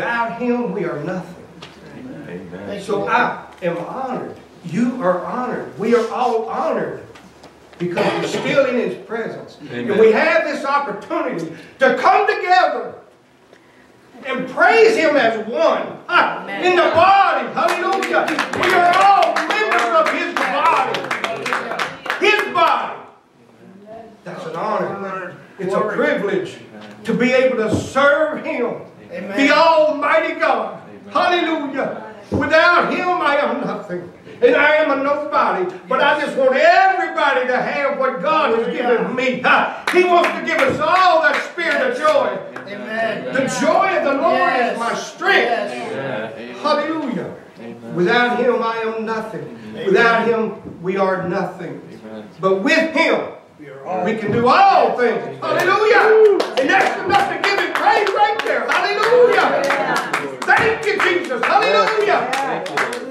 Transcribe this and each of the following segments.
Without him, we are nothing. Amen. So I am honored. You are honored. We are all honored because we're still in his presence. Amen. And we have this opportunity to come together and praise him as one ah, Amen. in the body. Hallelujah. We are all members of his body. His body. That's an honor. It's a privilege to be able to serve him. The Almighty God. Hallelujah. Without him, I am nothing. And I am a nobody. But I just want everybody to have what God has given me. He wants to give us all that spirit of joy. Amen. The joy of the Lord Yes. is my strength. Yes. Yeah. Hallelujah. Without him, I am nothing. Without him, we are nothing. Amen. But with him, we can do all things. Hallelujah. And that's enough to give him praise right there. Hallelujah. Thank you, Jesus. Hallelujah.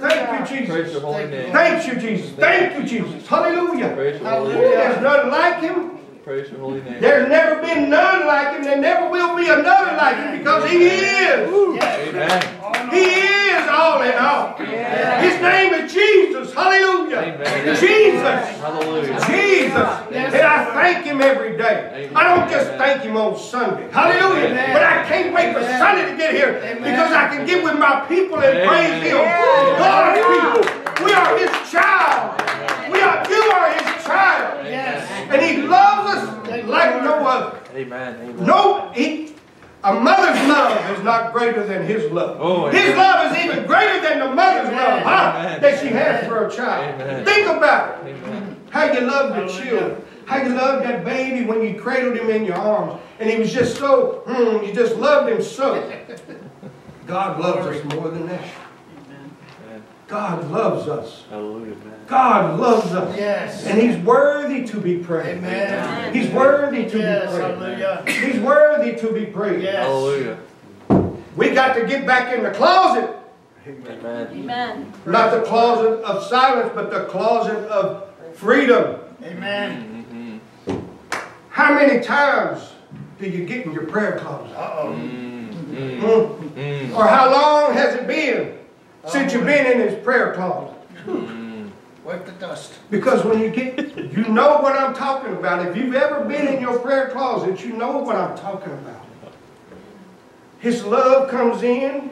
Thank you, Praise Jesus. holy name. Thank you, Jesus. Thank you, Jesus. Hallelujah. Praise your holy There's name. none like him. Praise your holy name. There's never been none like him. There never will be another like him because he is. Amen. He is all in all. His name is Jesus. Hallelujah. Amen. Jesus. Hallelujah. Jesus. And I thank him every day. I don't just thank him on Sunday. Hallelujah. But I can't wait for Sunday to get here because I can get with my people and praise him. God's people. We are his child. We are, you are his child. Yes. And he loves us like no other. Amen. Amen. No, he, a mother's love is not greater than his love. Oh, his love is even greater than the mother's love huh, that she has for her child. Amen. Think about it. Amen. How you love your children. How you loved that baby when you cradled him in your arms. And he was just so, hmm, you just loved him so. God loves us more than that. Amen. God loves us. Hallelujah. man. God loves us. Yes. And he's worthy to be praised. Amen. He's worthy to Yes. be praised. Hallelujah. He's worthy to be praised. Yes. Hallelujah. We got to get back in the closet. Amen. Amen. Not the closet of silence, but the closet of freedom. Amen. How many times do you get in your prayer closet? Uh-oh. Mm, Hmm? mm, Or how long has it been since you've been in his prayer closet? mm. Wipe the dust. Because when you get, you know what I'm talking about. If you've ever been in your prayer closet, you know what I'm talking about. His love comes in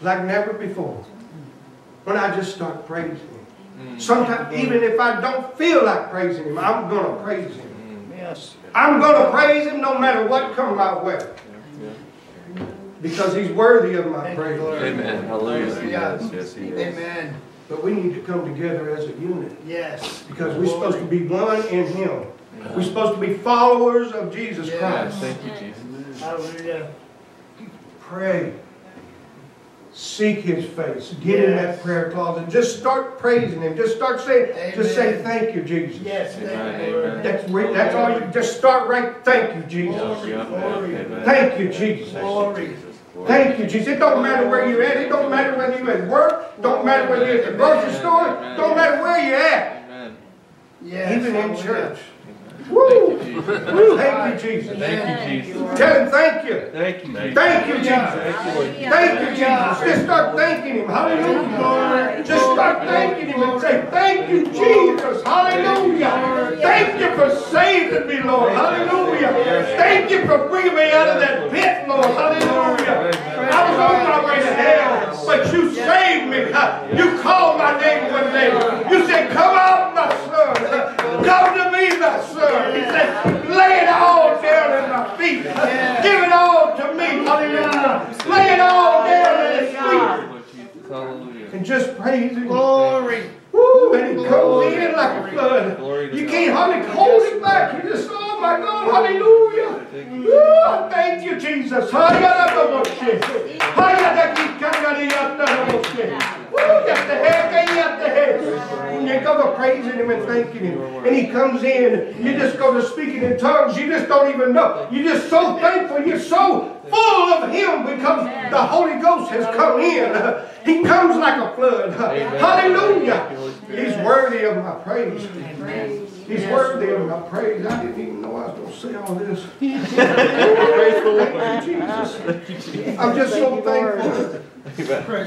like never before. When I just start praising Him. Sometimes, even if I don't feel like praising Him, I'm going to praise Him. Yes. I'm going to praise Him no matter what comes my way. Yeah. Because He's worthy of my Thank praise. Lord. Amen. Hallelujah. Yes, he is. Yes, he is. Amen. But we need to come together as a unit. Yes. Because we're supposed to be one in Him. We're supposed to be followers of Jesus Yes. Christ. Thank you, Jesus. Hallelujah. Pray. Seek His face. Get in that prayer closet. Just start praising Him. Just start saying, Amen. just say, thank you, Jesus. Yes. Amen. Thank you, Lord. Amen. That's, where- that's all you, just start right. Thank you, Jesus. Yeah, yeah, Glory. amen. Thank you, Jesus. Glory. Thank you, Jesus. It don't matter where you're at. It don't matter whether you're at work. Don't matter whether you're at the grocery store. Don't matter where you're at. Amen. Yes. Even in Hallelujah. church. Thank Woo! you, Jesus. Woo! Thank you, Jesus. Thank you, Jesus. Tell him thank you. Thank you, Jesus. Thank you, Jesus. Thank you, Thank you, Jesus. Just start thanking him. Hallelujah. Just start thanking him and say, Thank you, Jesus. Hallelujah. Thank you for saving me, Lord. Hallelujah. Thank you for bringing me out of that pit, Lord. Hallelujah. I was on my way to hell, but you saved me. You called my name one day. You said, Come out, my son. Come to me, my son. He said, Lay it all down at my feet. Give it all to me. Hallelujah. Lay it all down at his feet. Lord Jesus. Hallelujah. And just praise him. Glory. Woo, and he comes in like a flood. You can't hardly hold it back. You just, oh my God, hallelujah. Thank you. Woo, thank you, Jesus. Hayalaboshe. Hayalakikangaliyattaraboshe. Woo, yattahe, And you go to praising him and thanking him. And he comes in. You just go to speaking in tongues. You just don't even know. You're just so thankful. You're so full of him because the Holy Ghost has come in. He comes like a flood. Amen. Hallelujah. Thank you, Holy Spirit. He's worthy of my praise. He's worthy of my praise. I didn't even know I was going to say all this. Thank you, Jesus. I'm just so thankful.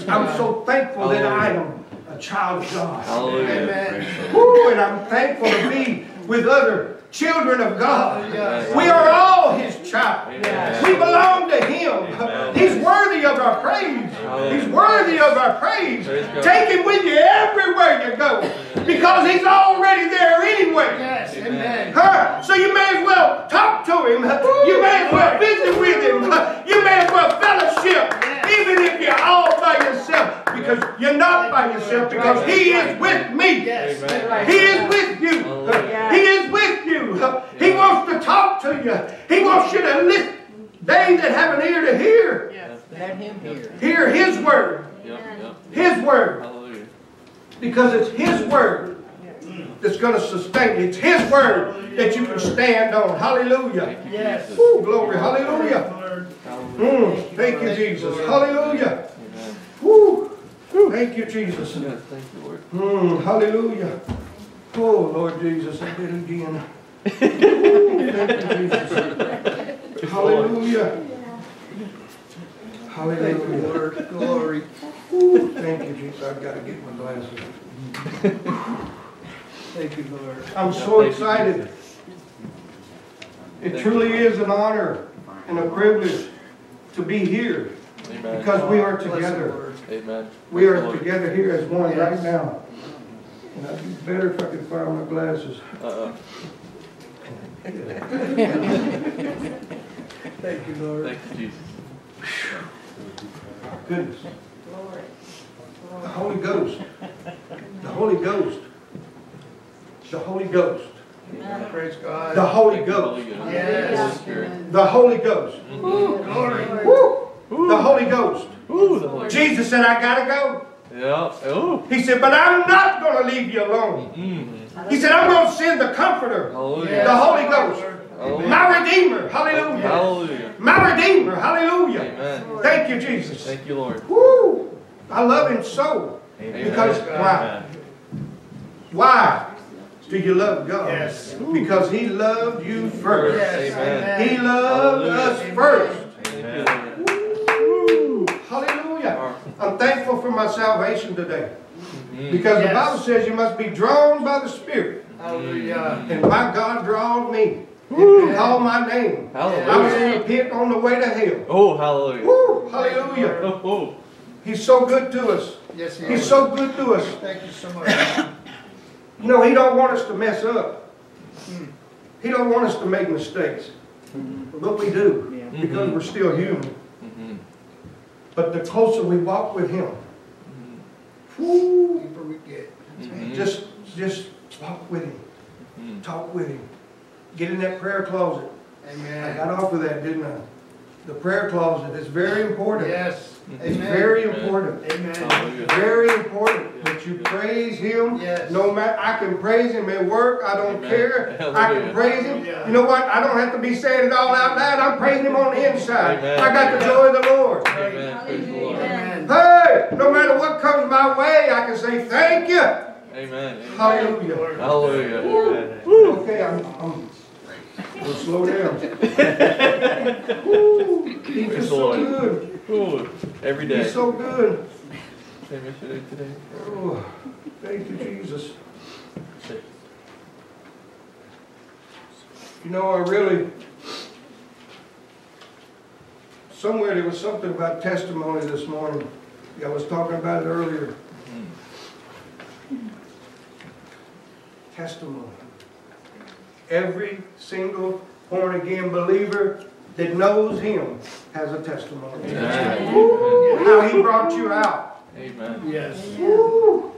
I'm so thankful that I am a child of God. Amen. Praise the Lord. Woo, and I'm thankful to be with other children of God. Yes. We are all His child. Amen. We belong to Him. Amen. He's worthy of our praise. Hallelujah. He's worthy of our praise. Praise Take Him with you everywhere you go because He's already there anyway. Yes, Amen. amen. Huh? So you may as well talk to Him. You may as well visit with Him. You may as well fellowship, even if you're all by yourself, because you're not by yourself, because He is with me. Yes, Amen. amen. He is with you. He is with you. He wants to talk to you. He wants you to listen. They that have an ear to hear, Let him hear. hear His word. Yep, yep. His word. Hallelujah. Because it's His word that's going to sustain you. It's His word that you can stand on. Hallelujah. Thank you, Yes. Jesus. Glory. Hallelujah. Mm, thank you, Jesus. Hallelujah. Amen. Woo. Thank you, Jesus. Yes, thank you, Lord. Mm, hallelujah. Oh, Lord Jesus, I did it again. Ooh, Thank you, Jesus. Hallelujah. Thank you, Hallelujah. Lord. Glory. Ooh, Thank you, Jesus. I've got to get my glasses. Thank you, Lord. I'm so excited. It truly is an honor and a privilege to be here Amen. because we are together. Amen. We are together here as one right now. And I'd be better if I could find my glasses. Uh-uh. Thank you, Lord. Thank you, Jesus. Goodness. The Holy Ghost. The Holy Ghost. The Holy Ghost. Praise The God. Holy Thank you, Holy Ghost. Yes. The Holy Ghost. Glory. Woo! The Holy Ghost. Ooh, the Holy Ghost. Jesus said, I gotta go. Yeah. Oh. He said, but I'm not gonna leave you alone. Mm. He said, I'm gonna send the Comforter, Hallelujah. the Holy Ghost, Hallelujah. my Redeemer. Hallelujah. Hallelujah. My Redeemer. Hallelujah. Amen. Thank you, Jesus. Thank you, Lord. Woo! I love him so. Amen. Because why? Why do you love God? Yes. Because He loved you first. Yes, Amen. He loved us first. Amen. Woo! Hallelujah. I'm thankful for my salvation today. Mm. Because the Bible says you must be drawn by the Spirit. Hallelujah. And my God drawed me. And called my name. I was Hallelujah. in a pit on the way to hell. Oh, hallelujah. Woo! Hallelujah. Oh, oh. He's so good to us. Yes, he He's is. so good to us. Thank you so much. You know, He don't want us to mess up. He don't want us to make mistakes. But we do. Because we're still human. Mhm. But the closer we walk with Him, whoo, Deeper we get. Mhm. just, just walk with Him. Mhm. Talk with Him. Get in that prayer closet. Amen. I got off of that, didn't I? The prayer closet is very important. Yes. It's Amen. very important. Amen. Hallelujah. Very important that you praise Him. Yes. No matter, I can praise Him at work. I don't Amen. care. I can praise Him. Hallelujah. You know what? I don't have to be saying it all out loud. I'm praising Him on the inside. Amen. I got the joy of the Lord. Amen. Praise the Lord. Amen. Hey, no matter what comes my way, I can say thank you. Amen. Amen. Hallelujah. Hallelujah. Okay, I'm, I'm, we'll slow down. Woo, He's just so good. Ooh, every day. He's so good. Same yesterday, today. Oh, thank you, Jesus. You know, I really, somewhere there was something about testimony this morning. I was talking about it earlier. Testimony. Every single born again believer that knows Him has a testimony. Amen. How He brought you out. Amen. Yes. Woo!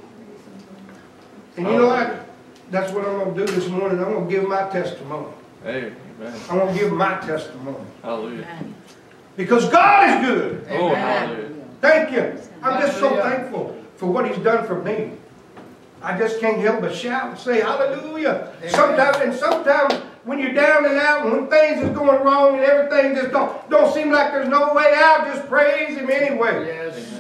And you know what? That's what I'm gonna do this morning. I'm gonna give my testimony. Hey, amen. I'm gonna give my testimony. Hallelujah. Because God is good. Oh, Amen. hallelujah. Thank you. I'm just so thankful for what He's done for me. I just can't help but shout and say hallelujah. Amen. Sometimes and sometimes when you're down and out and when things is going wrong and everything just don't don't seem like there's no way out, just praise Him anyway. Yes.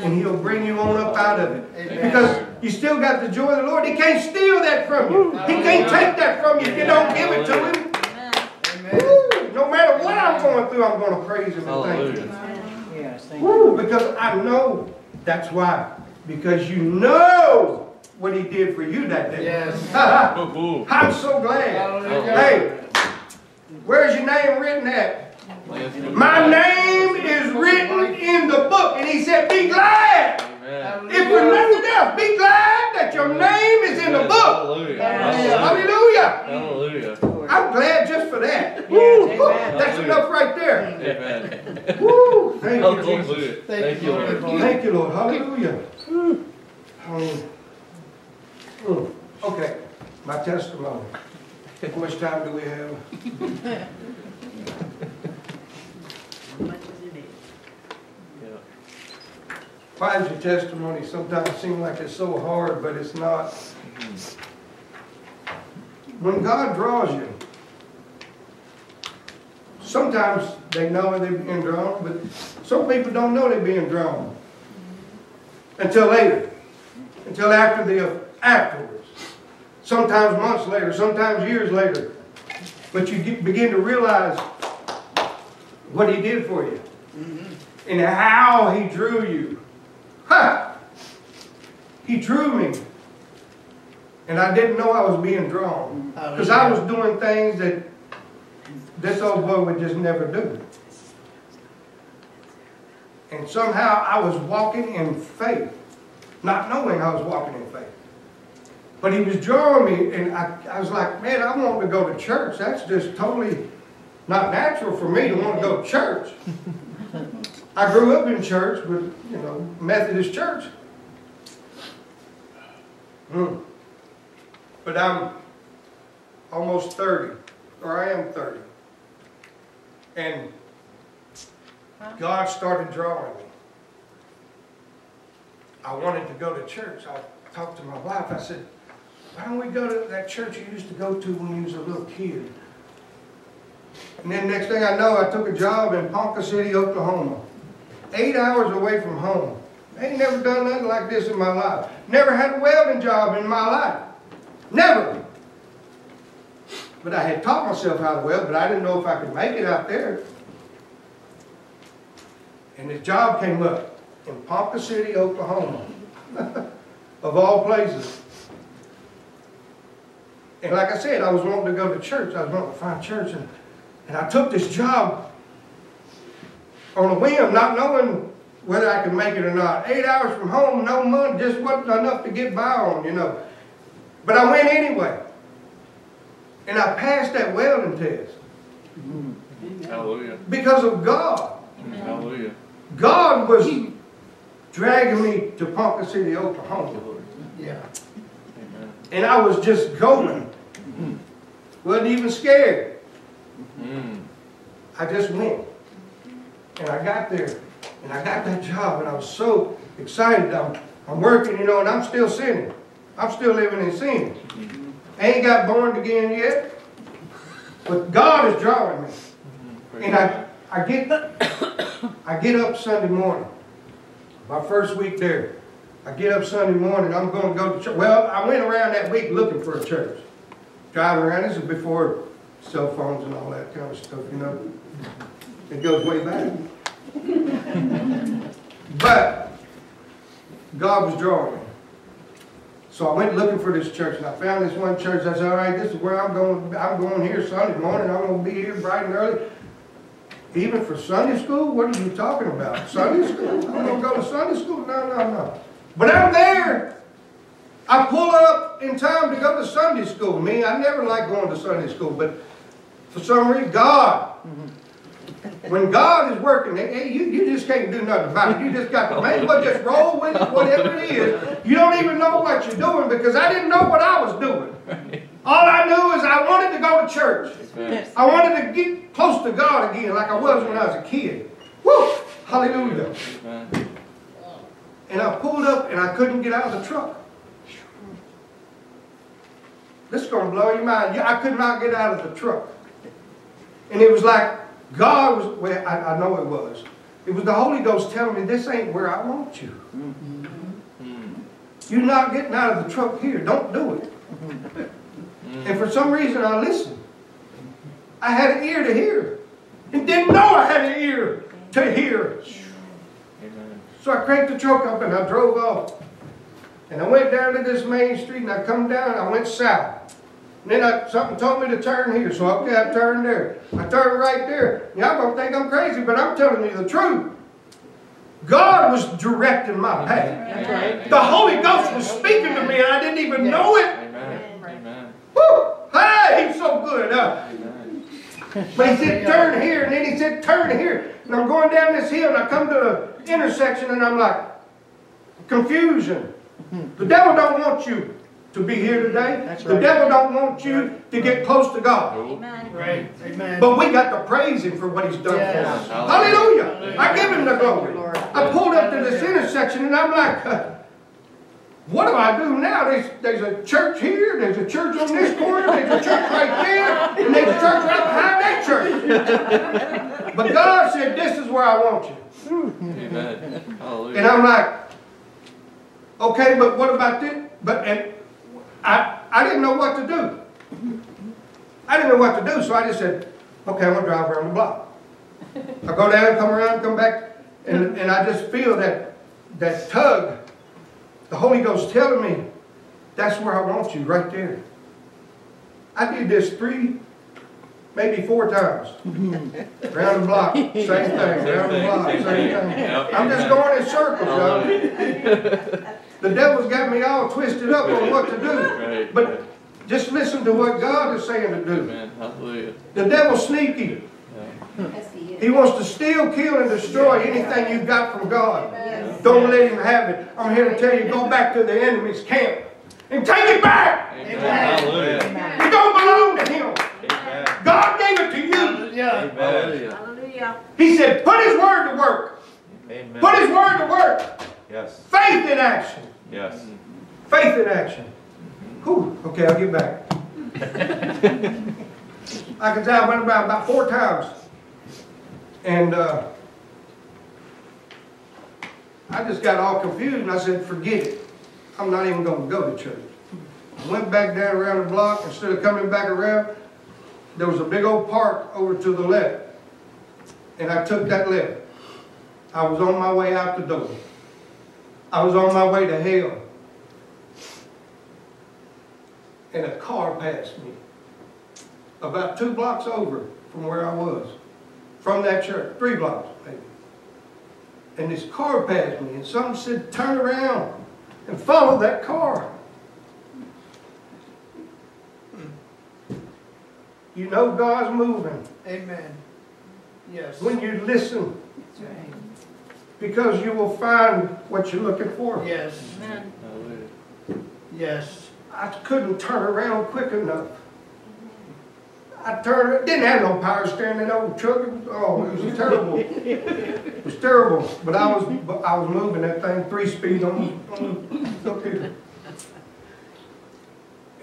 and he'll bring you on up out of it. Amen. Because you still got the joy of the Lord. He can't steal that from you. He can't take that from you if you don't give it to him. Amen. Woo! No matter what I'm going through, I'm going to praise him and thank him. Yes, thank you. Woo! Because I know that's why. Because you know what he did for you that day. Yes. Ooh, ooh. I'm so glad. Hey, where's your name written at? My name is written in the book. And he said, be glad. Amen. If for nothing else, be glad that your name is in the book. Hallelujah. Hallelujah. Hallelujah. I'm glad just for that. Yes, Woo! amen. That's enough right there. Amen. Woo! Thank you, Jesus. Hallelujah. Thank you, Lord. Thank you, Lord. Hallelujah. Hallelujah. Okay, my testimony. How much time do we have? Yeah. Is your testimony sometimes seem like it's so hard, but it's not? When God draws you, sometimes they know they're being drawn, but some people don't know they're being drawn until later, until after the afterwards. Sometimes months later, sometimes years later. But you get, begin to realize what He did for you mm-hmm. and how He drew you. Ha! He drew me. And I didn't know I was being drawn. Oh, because I was doing things that this old boy would just never do. And somehow I was walking in faith, not knowing I was walking in faith. But he was drawing me, and I, I was like, man, I want to go to church. That's just totally not natural for me to want to go to church. I grew up in church but you know, Methodist church. Hmm. But I'm almost 30, or I am 30. And God started drawing me. I wanted to go to church. I talked to my wife. I said, why don't we go to that church you used to go to when you was a little kid? And then next thing I know, I took a job in Ponca City, Oklahoma. Eight hours away from home. I ain't never done nothing like this in my life. Never had a welding job in my life. Never. But I had taught myself how to weld, but I didn't know if I could make it out there. And this job came up in Ponca City, Oklahoma. of all places. And like I said, I was wanting to go to church. I was wanting to find church. And, and I took this job on a whim, not knowing whether I could make it or not. Eight hours from home, no money, just wasn't enough to get by on, you know. But I went anyway. And I passed that welding test Hallelujah. because of God. Hallelujah. God was dragging me to Ponca City, Oklahoma. Yeah. Amen. And I was just going. Wasn't even scared. Mm. I just went. And I got there. And I got that job. And I was so excited. I'm, I'm working, you know, and I'm still sinning. I'm still living in sin. I ain't got born again yet. But God is drawing me. And I, I get I get up Sunday morning. My first week there. I get up Sunday morning, I'm going to go to church. Well, I went around that week looking for a church. Driving around, this is before cell phones and all that kind of stuff, you know. It goes way back. But God was drawing me. So I went looking for this church and I found this one church. I said, all right, this is where I'm going. I'm going here Sunday morning. I'm going to be here bright and early. Even for Sunday school? What are you talking about? Sunday school? I'm going to go to Sunday school? No, no, no. But I'm there. I pull up in time to go to Sunday school. Me, I never like going to Sunday school, but for some reason, God. Mm-hmm. When God is working, hey, you, you just can't do nothing about it. You just got to, man, but just roll with it, whatever it is. You don't even know what you're doing because I didn't know what I was doing. All I knew is I wanted to go to church. I wanted to get close to God again like I was when I was a kid. Woo! Hallelujah. And I pulled up and I couldn't get out of the truck. This is going to blow your mind. I could not get out of the truck. And it was like God was, well, I, I know it was. It was the Holy Ghost telling me, this ain't where I want you. Mm. You're not getting out of the truck here. Don't do it. And for some reason I listened. I had an ear to hear. And didn't know I had an ear to hear. Amen. So I cranked the truck up and I drove off. And I went down to this main street and I come down and I went south. And then I, something told me to turn here, so okay, I turned there. I turned right there. Y'all gonna think I'm crazy, but I'm telling you the truth. God was directing my path. Right. The Holy Ghost was speaking to me and I didn't even know it. Amen. Amen. Woo! Hey, he's so good. Uh, but he said, turn here, and then he said, turn here. And I'm going down this hill, and I come to the intersection, and I'm like, confusion. The devil don't want you to be here today. That's The right. devil don't want you to get close to God. Nope. Right. Amen. But we got to praise him for what he's done Yes. for us. Hallelujah. I give him the glory. I pulled up to this intersection, and I'm like, uh, what do I do now? There's, there's a church here, there's a church on this corner, there's a church right there, and there's a church right behind that church. But God said, this is where I want you. Amen. Hallelujah. And I'm like, okay, but what about this? But and I I didn't know what to do. I didn't know what to do, so I just said, okay, I'm gonna drive around the block. I go down, come around, come back, and, and I just feel that that tug, the Holy Ghost telling me, that's where I want you, right there. I did this three, maybe four times. Mm-hmm. Round the block, same thing, round the block, same thing. I'm just going in circles, y'all. The devil's got me all twisted up on what to do. But just listen to what God is saying to do. Amen. The devil's sneaky. He wants to steal, kill, and destroy anything you've got from God. Don't let him have it. I'm here to tell you, go back to the enemy's camp and take it back. Amen. Hallelujah. You don't belong to him. Amen. God gave it to you. Yeah. Hallelujah. Hallelujah. He said, put his word to work. Amen. Put his word to work. Yes. Faith in action. Yes. Faith in action. Whew. Okay, I'll get back. I can tell I went about about four times. And uh, I just got all confused and I said, forget it. I'm not even going to go to church. I went back down around the block. Instead of coming back around, there was a big old park over to the left. And I took that left. I was on my way out the door. I was on my way to hell. And a car passed me about two blocks over from where I was, from that church, three blocks maybe. And this car passed me, and something said, turn around and follow that car. You know God's moving Amen. Yes. when you listen, That's right. because you will find what you're looking for. Yes. Amen. Yes. I couldn't turn around quick enough. I turned, didn't have no power steering in that old truck. Oh, it was terrible. It was terrible. But I was, but I was moving that thing three speed on, on up here.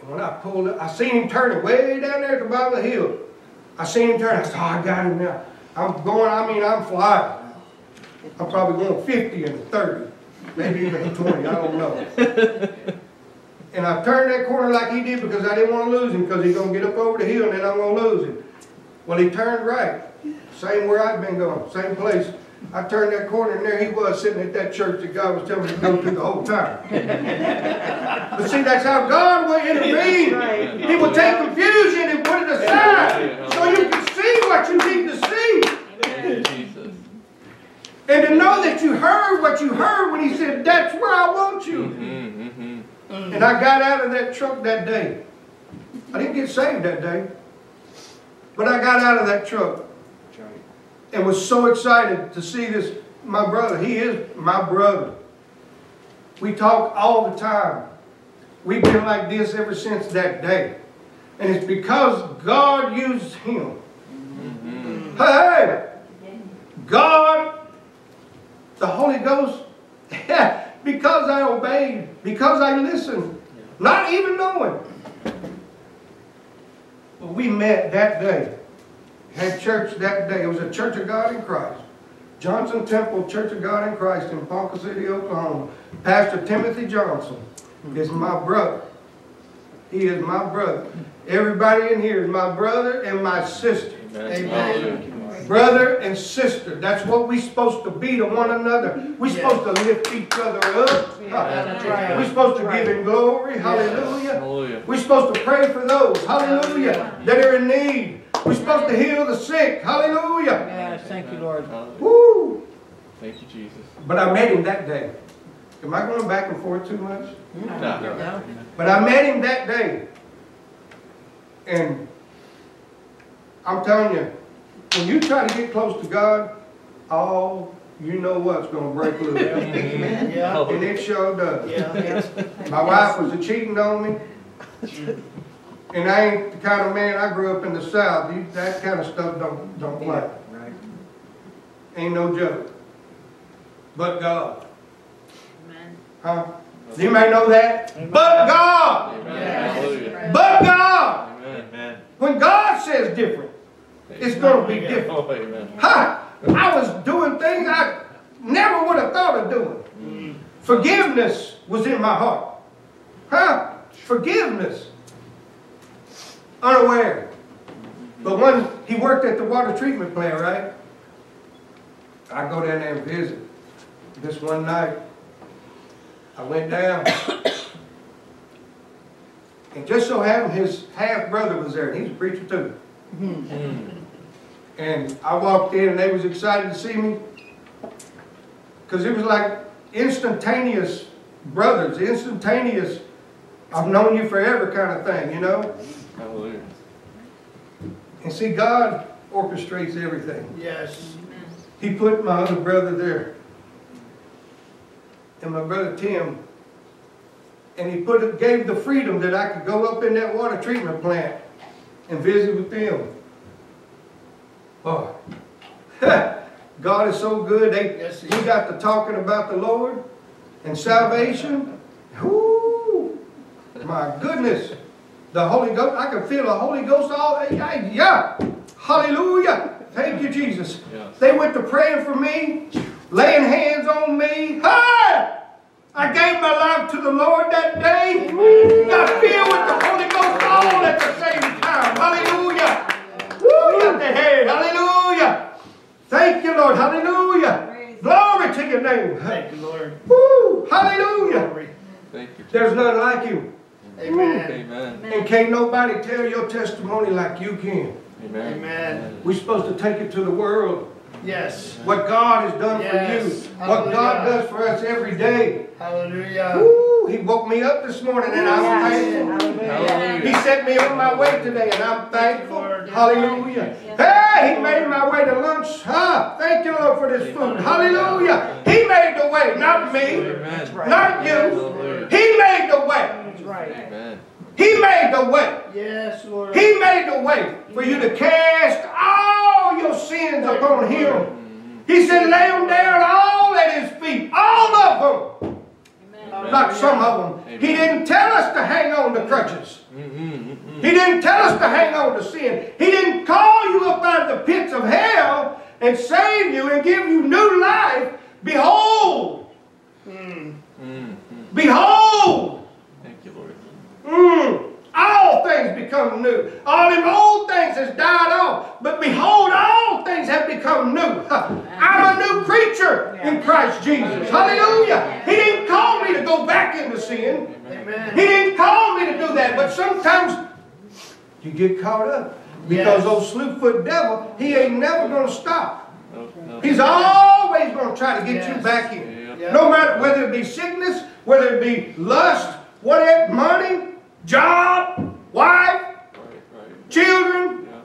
When I pulled it, I seen him turning way down there at the bottom of the hill. I seen him turn. I said, "Oh, I got him now." I'm going. I mean, I'm flying. now. I'm probably going 50 and 30, maybe even 20. I don't know. And I turned that corner like he did because I didn't want to lose him because he's going to get up over the hill and then I'm going to lose him. Well, he turned right. Same where I'd been going, same place. I turned that corner and there he was sitting at that church that God was telling me to go to the whole time. but see, that's how God will intervene. He will take confusion and put it aside so you can see what you need to see. Thank you, Jesus. And to know that you heard what you heard when he said, that's where I want you. Mm-hmm. Mm-hmm. And I got out of that truck that day. I didn't get saved that day. But I got out of that truck and was so excited to see this, my brother. He is my brother. We talk all the time. We've been like this ever since that day. And it's because God used him. Mm-hmm. Hey, God, the Holy Ghost, because I obeyed, because I listened, not even knowing. But we met that day, had church that day. It was a Church of God in Christ. Johnson Temple Church of God in Christ in Ponca City, Oklahoma. Pastor Timothy Johnson is my brother. He is my brother. Everybody in here is my brother and my sister. Amen. Amen. Hallelujah. Brother and sister. That's what we're supposed to be to one another. We're Yeah. supposed to lift each other up. That's right. We're supposed to That's give right. him glory. Hallelujah. Hallelujah. We're supposed to pray for those, hallelujah, that are in need. We're supposed to heal the sick, hallelujah. Yes, thank you, Lord. Woo! Thank you, Jesus. But I met him that day. Am I going back and forth too much? No. No? But I met him that day. And I'm telling you, when you try to get close to God, all you know what's going to break loose. Yeah, And it sure does. yeah, yeah. My wife was a cheating on me. And I ain't the kind of man, I grew up in the South, you, that kind of stuff don't, don't play. Right. Ain't no joke. But God. Amen. Huh? You may know that. But God! Amen. But God! Amen. When God says different, it's gonna be different. Oh. Huh? I was doing things I never would have thought of doing. Forgiveness was in my heart. Huh? Forgiveness. Unaware. But when he worked at the water treatment plant, right? I go down there and visit. This one night, I went down. And just so happened his half brother was there, and he's a preacher too. Mm. And I walked in and they was excited to see me. Cause it was like instantaneous brothers, instantaneous, I've known you forever kind of thing, you know? Hallelujah. And see, God orchestrates everything. Yes. He put my other brother there. And my brother Tim. And he put gave the freedom that I could go up in that water treatment plant and visit with them. Oh. God is so good. They, he got to talking about the Lord and salvation. Whoo! My goodness. The Holy Ghost, I can feel the Holy Ghost all, yeah, yeah. Hallelujah. Thank you, Jesus. Yes. They went to praying for me, laying hands on me. Hey! I gave my life to the Lord that day. Got filled with the Holy Ghost all at the same time. Hallelujah. Woo, got the head. Hallelujah. Thank you, Lord. Hallelujah. Glory to your name. Thank you, Lord. Woo, hallelujah. Glory. Thank you. There's none like you. Amen. Amen. And can't nobody tell your testimony like you can. Amen. Amen. We're supposed to take it to the world. Yes. What God has done Yes. for you. What God does for us every day. Hallelujah. Woo, he woke me up this morning and I'm Yes. thankful. He Hallelujah. set me on my way today and I'm thankful. Lord. Hallelujah. Hey, he made my way to lunch. Huh? Thank you, Lord, for this food. Hallelujah. He made the way, not me, Amen. not you. He made the way. That's right. Amen. He made the way. Yes, Lord. He made the way for you to cast all your sins upon him. He said, lay them down all at his feet. All of them. Amen. Not some of them. He didn't tell us to hang on to crutches. He didn't tell us to hang on to sin. He didn't call you up out of the pits of hell and save you and give you new life. Behold, Mm. Mm-hmm. behold, Thank you, Lord. mm, all things become new. All them old things has died off. But behold, all things have become new. I'm a new creature in Christ Jesus. Hallelujah. He didn't call me to go back into sin. He Amen. didn't call me to do that, but sometimes you get caught up. Because Yes. old slewfoot devil, he ain't never gonna stop. No, no. He's always gonna try to get you back in. Yeah. No matter whether it be sickness, whether it be lust, whatever, money, job, wife, Right, right. children, Yeah.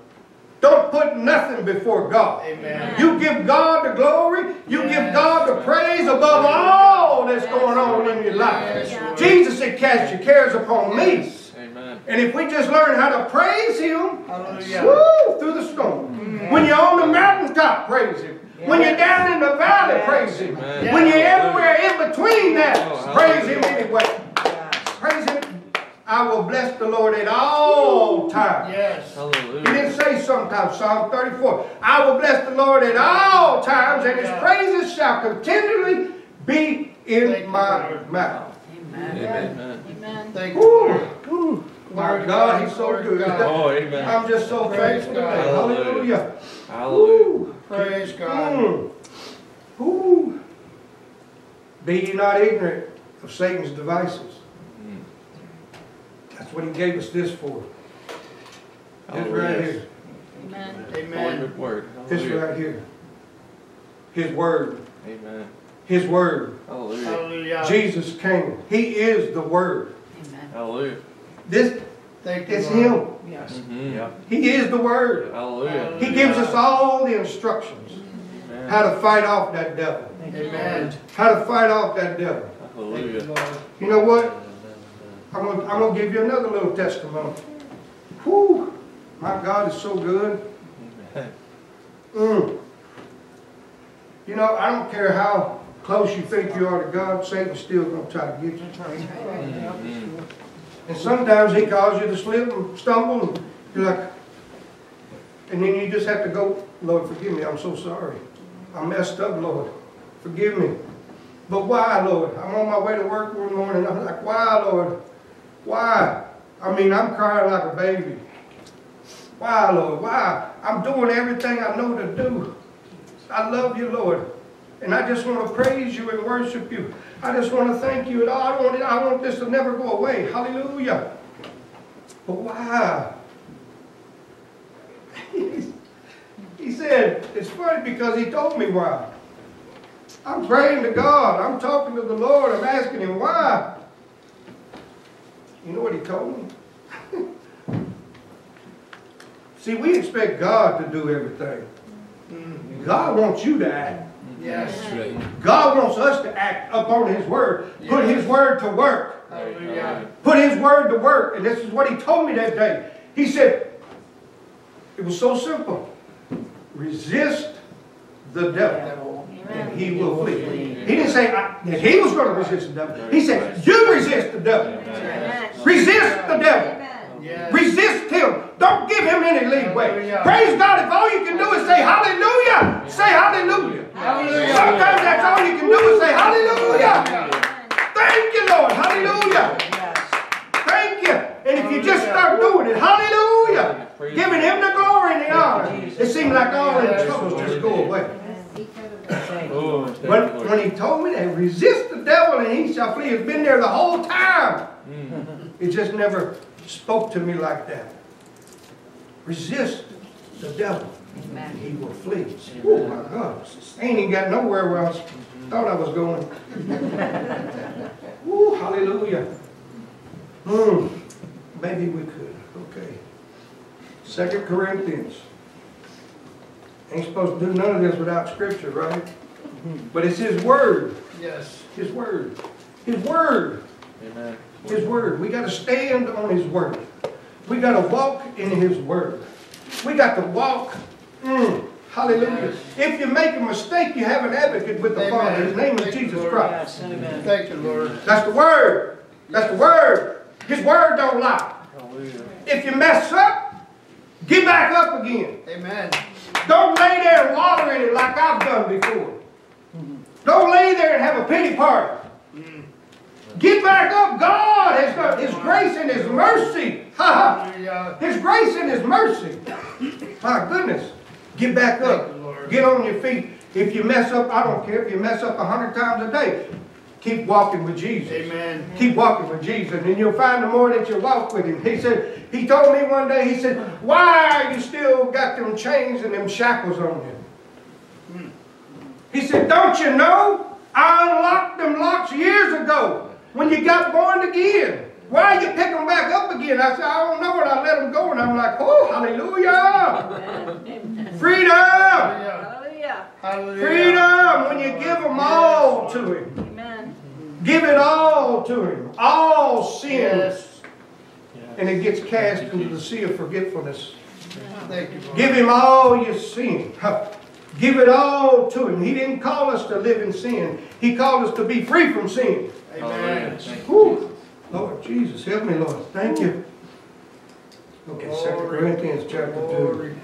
don't put nothing before God. Amen. You give God the glory, you give God the praise above all that's going on in your life. Yes, Jesus said, Cast your cares upon me. Amen. And if we just learn how to praise Him, woo, through the storm. When you're on the mountaintop, praise Him. When you're down in the valley, praise Him. Amen. When you're everywhere in between that, Oh, praise Him hallelujah. anyway. Praise Him. I I will bless the Lord at all times. Yes. Hallelujah. He didn't say sometimes, Psalm 34. I will bless the Lord at all times, and his praises shall continually be in you, my Lord. mouth. Amen. Amen. Amen. Thank you, Woo, Lord. woo. My God, he's so good. Oh, amen. I'm just so Praise thankful God. today. Hallelujah. Hallelujah. Woo. Praise God. Mm. Woo. Be ye not ignorant of Satan's devices. Mm. That's what he gave us this for. This right Hallelujah. here. Amen. Amen. Good word. This right here. His word. Amen. His word. Hallelujah. Hallelujah. Jesus came. He is the word. Amen. Hallelujah. This Thank you, is him. Yes. Mhm. He is the word. Hallelujah. He gives us all the instructions Amen. how to fight off that devil. Amen. How to fight off that devil. You, Hallelujah. You know what? I'm gonna, I'm gonna give you another little testimony. Whew, my God is so good. Amen. Mm. You know, I don't care how close you think you are to God, Satan's still gonna try to get you. And sometimes he causes you to slip and stumble, and you're like, and then you just have to go, Lord, forgive me, I'm so sorry. I messed up, Lord. Forgive me. But why, Lord? I'm on my way to work one morning, I'm like, why, Lord? Why? I mean, I'm crying like a baby. Why, Lord? Why? I'm doing everything I know to do. I love you, Lord. And I just want to praise you and worship you. I just want to thank you. And I want, it, I want this to never go away. Hallelujah. But why? he said, it's funny because he told me why. I'm praying to God. I'm talking to the Lord. I'm asking him why. You know what he told me? See, we expect God to do everything. God wants you to act. Yes. God wants us to act upon His Word. Put His Word to work. Hallelujah. Put His Word to work. And this is what He told me that day. He said, it was so simple. Resist the devil, and he will flee. He didn't say I, that he was going to resist the devil. He said, you resist the devil. Resist the devil. Resist him. Don't give him any leeway. Hallelujah. Praise God. If all you can do is say hallelujah, say hallelujah. Hallelujah. Sometimes that's all you can do is say hallelujah. Thank you, Lord. Hallelujah. Thank you. And if you just start doing it, hallelujah, giving him the glory and the honor, it seemed like all the troubles just go away. Oh, But Lord. when he told me that, resist the devil and he shall flee, it's been there the whole time. Mm. It just never spoke to me like that. Resist the devil and he will flee. Oh my God. I ain't even got nowhere where I was, thought I was going. Ooh, hallelujah. Hmm, maybe we could, okay. Second Corinthians. Ain't supposed to do none of this without scripture, right? But it's his word, Yes. his word, his word. Amen. His word. We got to stand on His word. We got to walk in His word. We got to walk. mm, hallelujah. If you make a mistake, you have an advocate with the Amen. Father. His name is Thank you, Jesus Lord. Christ. Thank you, Lord. That's the word. That's the word. His word don't lie. Hallelujah. If you mess up, get back up again. Amen. Don't lay there and wallow in it like I've done before. Don't lay there and have a pity party. Get back up. God has got His grace and His mercy. Ha ha. His grace and His mercy. My goodness. Get back up. Get on your feet. If you mess up, I don't care if you mess up a hundred times a day. Keep walking with Jesus. Amen. Keep walking with Jesus, and you'll find the more that you walk with Him. He said, He told me one day, He said, Why are you still got them chains and them shackles on you? He said, Don't you know? I unlocked them locks years ago when you got born again. Why you pick them back up again? I said, I don't know, and I let them go, and I'm like, Oh, hallelujah! Amen. Freedom! Hallelujah. Hallelujah. Hallelujah. Freedom when you give them all to Him. Amen. Give it all to Him. All sin. Yes. And it gets cast into the sea of forgetfulness. Thank you, Give Him all your sin. Give it all to Him. He didn't call us to live in sin. He called us to be free from sin. Amen. Thank Lord Jesus, help me, Lord. Thank you. Okay, Second Glory. Corinthians chapter two. Glory.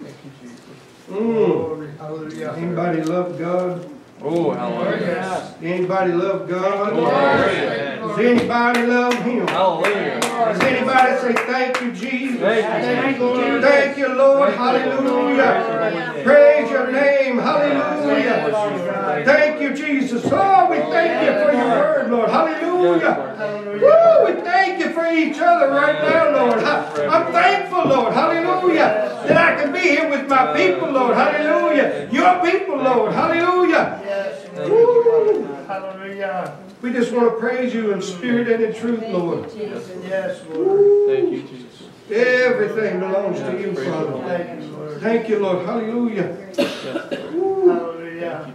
Thank you, Jesus. Mm. Hallelujah. Anybody love God? Oh, hallelujah. yes. Anybody love God? Lord. Does anybody love Him? Hallelujah. Does anybody say thank you, Jesus? Thank you, Jesus. Thank you, Lord. Hallelujah. Praise your name. Hallelujah. Thank you, Jesus. Oh, we thank you for your word, Lord. Hallelujah. Woo, we thank you for each other right now, Lord. I- I'm thankful, Lord. Hallelujah. That I can be here with my people, Lord. Hallelujah. Your people, Lord. Hallelujah. Yes. Woo. Hallelujah. We just want to praise you in spirit and in truth, Lord. Yes, Lord. Thank you, Jesus. Everything belongs to you, Father. Thank you, Lord. Thank you, Lord. Hallelujah. Hallelujah.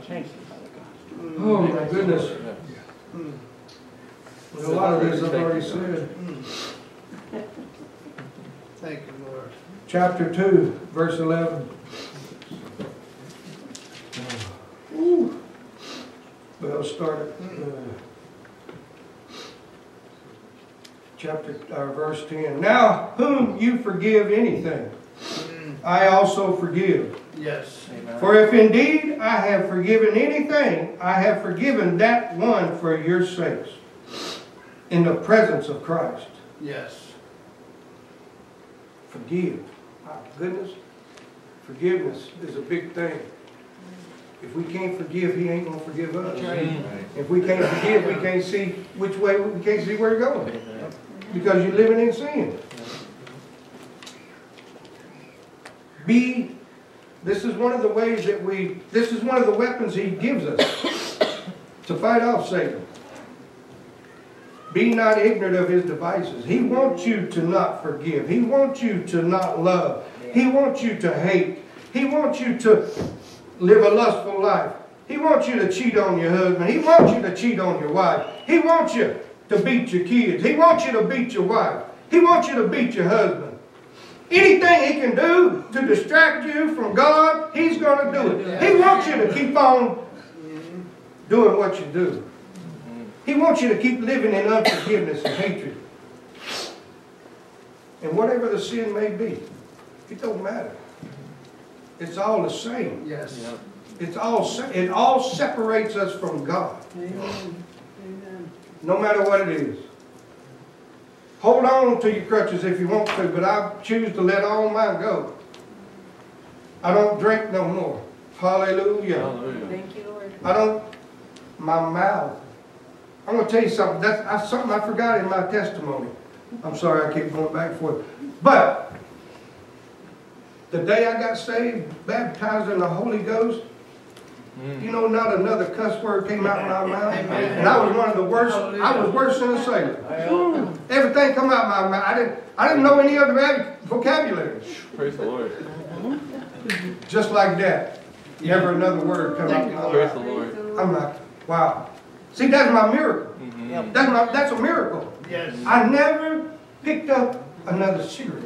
Oh, my goodness. Mm. A lot of this I've already said. Thank you, Lord. Chapter 2, verse 11. Ooh. Well, start at, uh, chapter, uh, verse 10. Now, whom you forgive anything, Mm. I also forgive. Yes. Amen. For if indeed I have forgiven anything, I have forgiven that one for your sakes, in the presence of Christ. Yes. Forgive. My goodness, forgiveness is a big thing. If we can't forgive, He ain't gonna forgive us. If we can't forgive, we can't see which way, we can't see where we're going, because you're living in sin. Be, this is one of the ways that we, this is one of the weapons He gives us to fight off Satan. Be not ignorant of his devices. He wants you to not forgive. He wants you to not love. He wants you to hate. He wants you to live a lustful life. He wants you to cheat on your husband. He wants you to cheat on your wife. He wants you to beat your kids. He wants you to beat your wife. He wants you to beat your husband. Anything he can do to distract you from God, he's going to do it. He wants you to keep on doing what you do. He wants you to keep living in unforgiveness and hatred. And whatever the sin may be, it don't matter. It's all the same. Yes. It's all it all separates us from God. No matter what it is. Hold on to your crutches if you want to, but I choose to let all mine go. I don't drink no more. Hallelujah. Hallelujah. Thank you, Lord. I don't, my mouth. I'm gonna tell you something, that's, that's something I forgot in my testimony. I'm sorry, I keep going back and forth. But, the day I got saved, baptized in the Holy Ghost, you know, not another cuss word came out of my mouth. And I was one of the worst, I was worse than a sailor. Everything come out of my mouth, I didn't, I didn't know any other vocab- vocabulary. Praise the Lord. Just like that. Never another word come out of my Praise mouth. the Lord. I'm like, wow. See, that's my miracle. Mhm. That's my, that's a miracle. Yes. I never picked up another cigarette.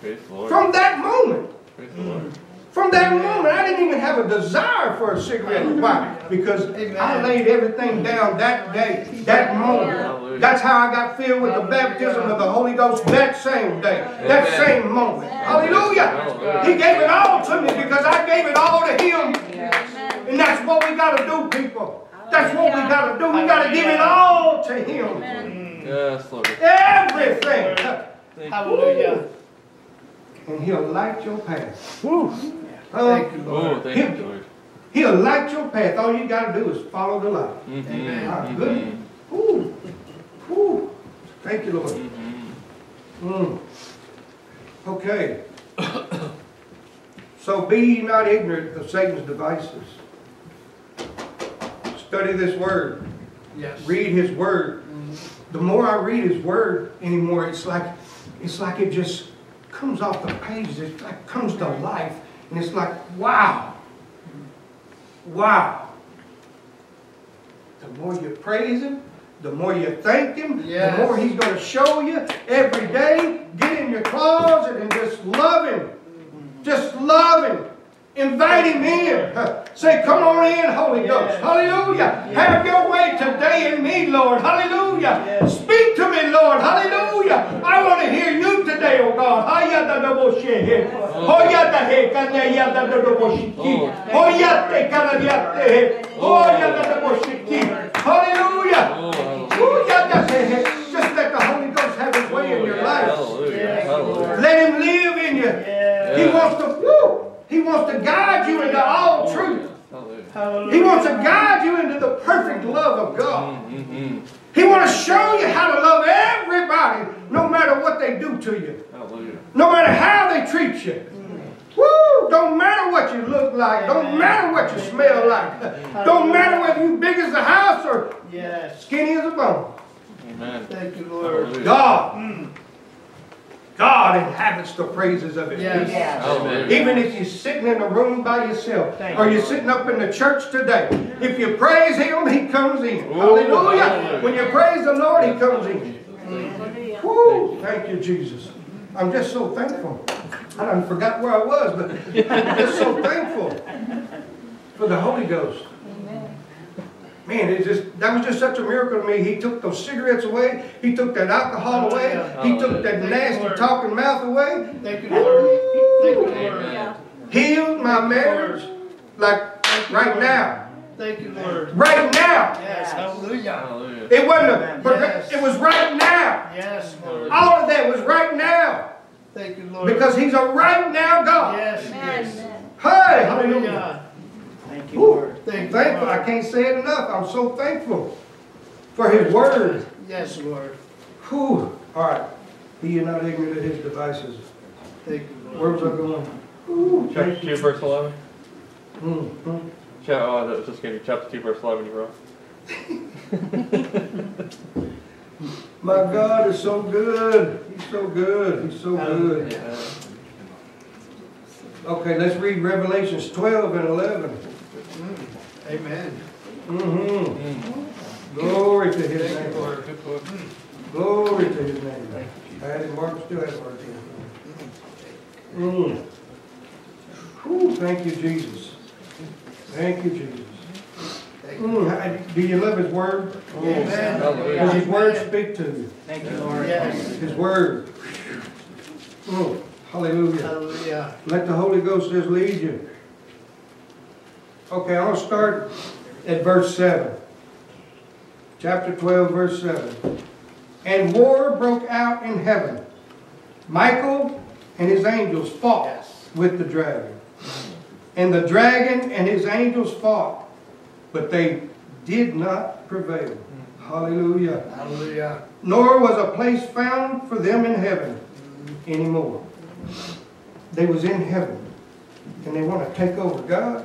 Praise the Lord. From that moment, Praise the Lord. From that moment, I didn't even have a desire for a cigarette. Why? Because I laid everything down that day, that moment. That's how I got filled with the baptism of the Holy Ghost that same day, that same moment. Hallelujah. He gave it all to me because I gave it all to Him. And that's what we got to do, people. That's what we got to do. We got to give it all to Him. Yes, Lord. Everything. Hallelujah. And He'll light your path. Thank Uh, you, Oh, Lord. thank you, Lord. he'll light your path. All you got to do is follow the light. Mhm. Amen. My Mhm. goodness. Ooh. Ooh. Thank you, Lord. Mhm. Mm. Okay. so be ye not ignorant of Satan's devices. Study this word. Yes. Read his word. The more I read his word anymore, it's like it's like it just comes off the pages. It like comes to life. And it's like, wow. Wow. The more you praise him, the more you thank him, Yes. the more he's going to show you every day. Get in your closet and just love him. Just love him. Invite him in. Say, come on in, Holy Ghost. Hallelujah. Have your way today in me, Lord. Hallelujah. Speak to me, Lord. Hallelujah. I want to hear you today, oh God. Hayadadaboshe. Hoyadahe, kanayadadaboshiki. Hoyate, kanayate. Hoyadadaboshiki. Hallelujah. Hallelujah. Ooh, yadahe. Just let the Holy Ghost have his way in your life. Let him live in you. He wants to, woo, he wants to guide you into all truth. Hallelujah. He wants to guide you into the perfect love of God. Mm, mm, mm. He wants to show you how to love everybody, no matter what they do to you, Hallelujah. no matter how they treat you. Woo! Don't matter what you look like. Don't matter what you smell like. Don't matter whether you're big as a house or Yes. skinny as a bone. Amen. Thank you, Lord. Hallelujah. God, mm. God inhabits the praises of His Yes. people. Hallelujah. Even if you're sitting in a room by yourself, Thank or you. you're sitting up in the church today, if you praise Him, He comes in. Ooh, Hallelujah. hallelujah. When you praise the Lord, He comes in. Hallelujah. Woo, thank you, Jesus. I'm just so thankful. I done forgot where I was, but I'm just so thankful for the Holy Ghost. Man, it just that was just such a miracle to me. He took those cigarettes away. He took that alcohol oh, away. He took oh, that nasty talking mouth away. Thank you, Lord. Thank you, Lord. Healed my marriage like right now. Thank you, Lord. Right now. Yes. Hallelujah. Hallelujah. It wasn't a, Yes. it was right now. Yes, Lord. All of that was right now. Thank you, Lord. Because he's a right now God. Yes, yes. Amen. Hey, hallelujah. Hallelujah. Thank you, Lord. Thank you, Thankful. I can't say it enough. I'm so thankful for his word. Yes, Lord. Whew. All right. Be ye not ignorant of his devices. Thank you, Where Lord. was I going? Ooh, Chapter thank 2, verse 11. Mm, mm. Cha- oh, that was just kidding. Chapter 2, verse 11, you're wrong. My God is so good. He's so good. He's so good. Okay, let's read Revelations 12 and 11. Mm. Amen. Mm-hmm. Mm. Glory to his Thank name. Lord. Glory to his name. I had it marked, still had it marked here. Mm. Whew, thank you, Jesus. Thank you, Jesus. Thank you. Mm, how- Do you love his word? Amen. Does his word speak to you? Thank you, Lord. Yes. His word. Mm, Hallelujah. Hallelujah. Let the Holy Ghost just lead you. Okay, I'll start at verse 7. Chapter 12, verse 7. And war broke out in heaven. Michael and his angels fought Yes. with the dragon. And the dragon and his angels fought, but they did not prevail. Hallelujah. Hallelujah. Nor was a place found for them in heaven anymore. They was in heaven, and they want to take over God.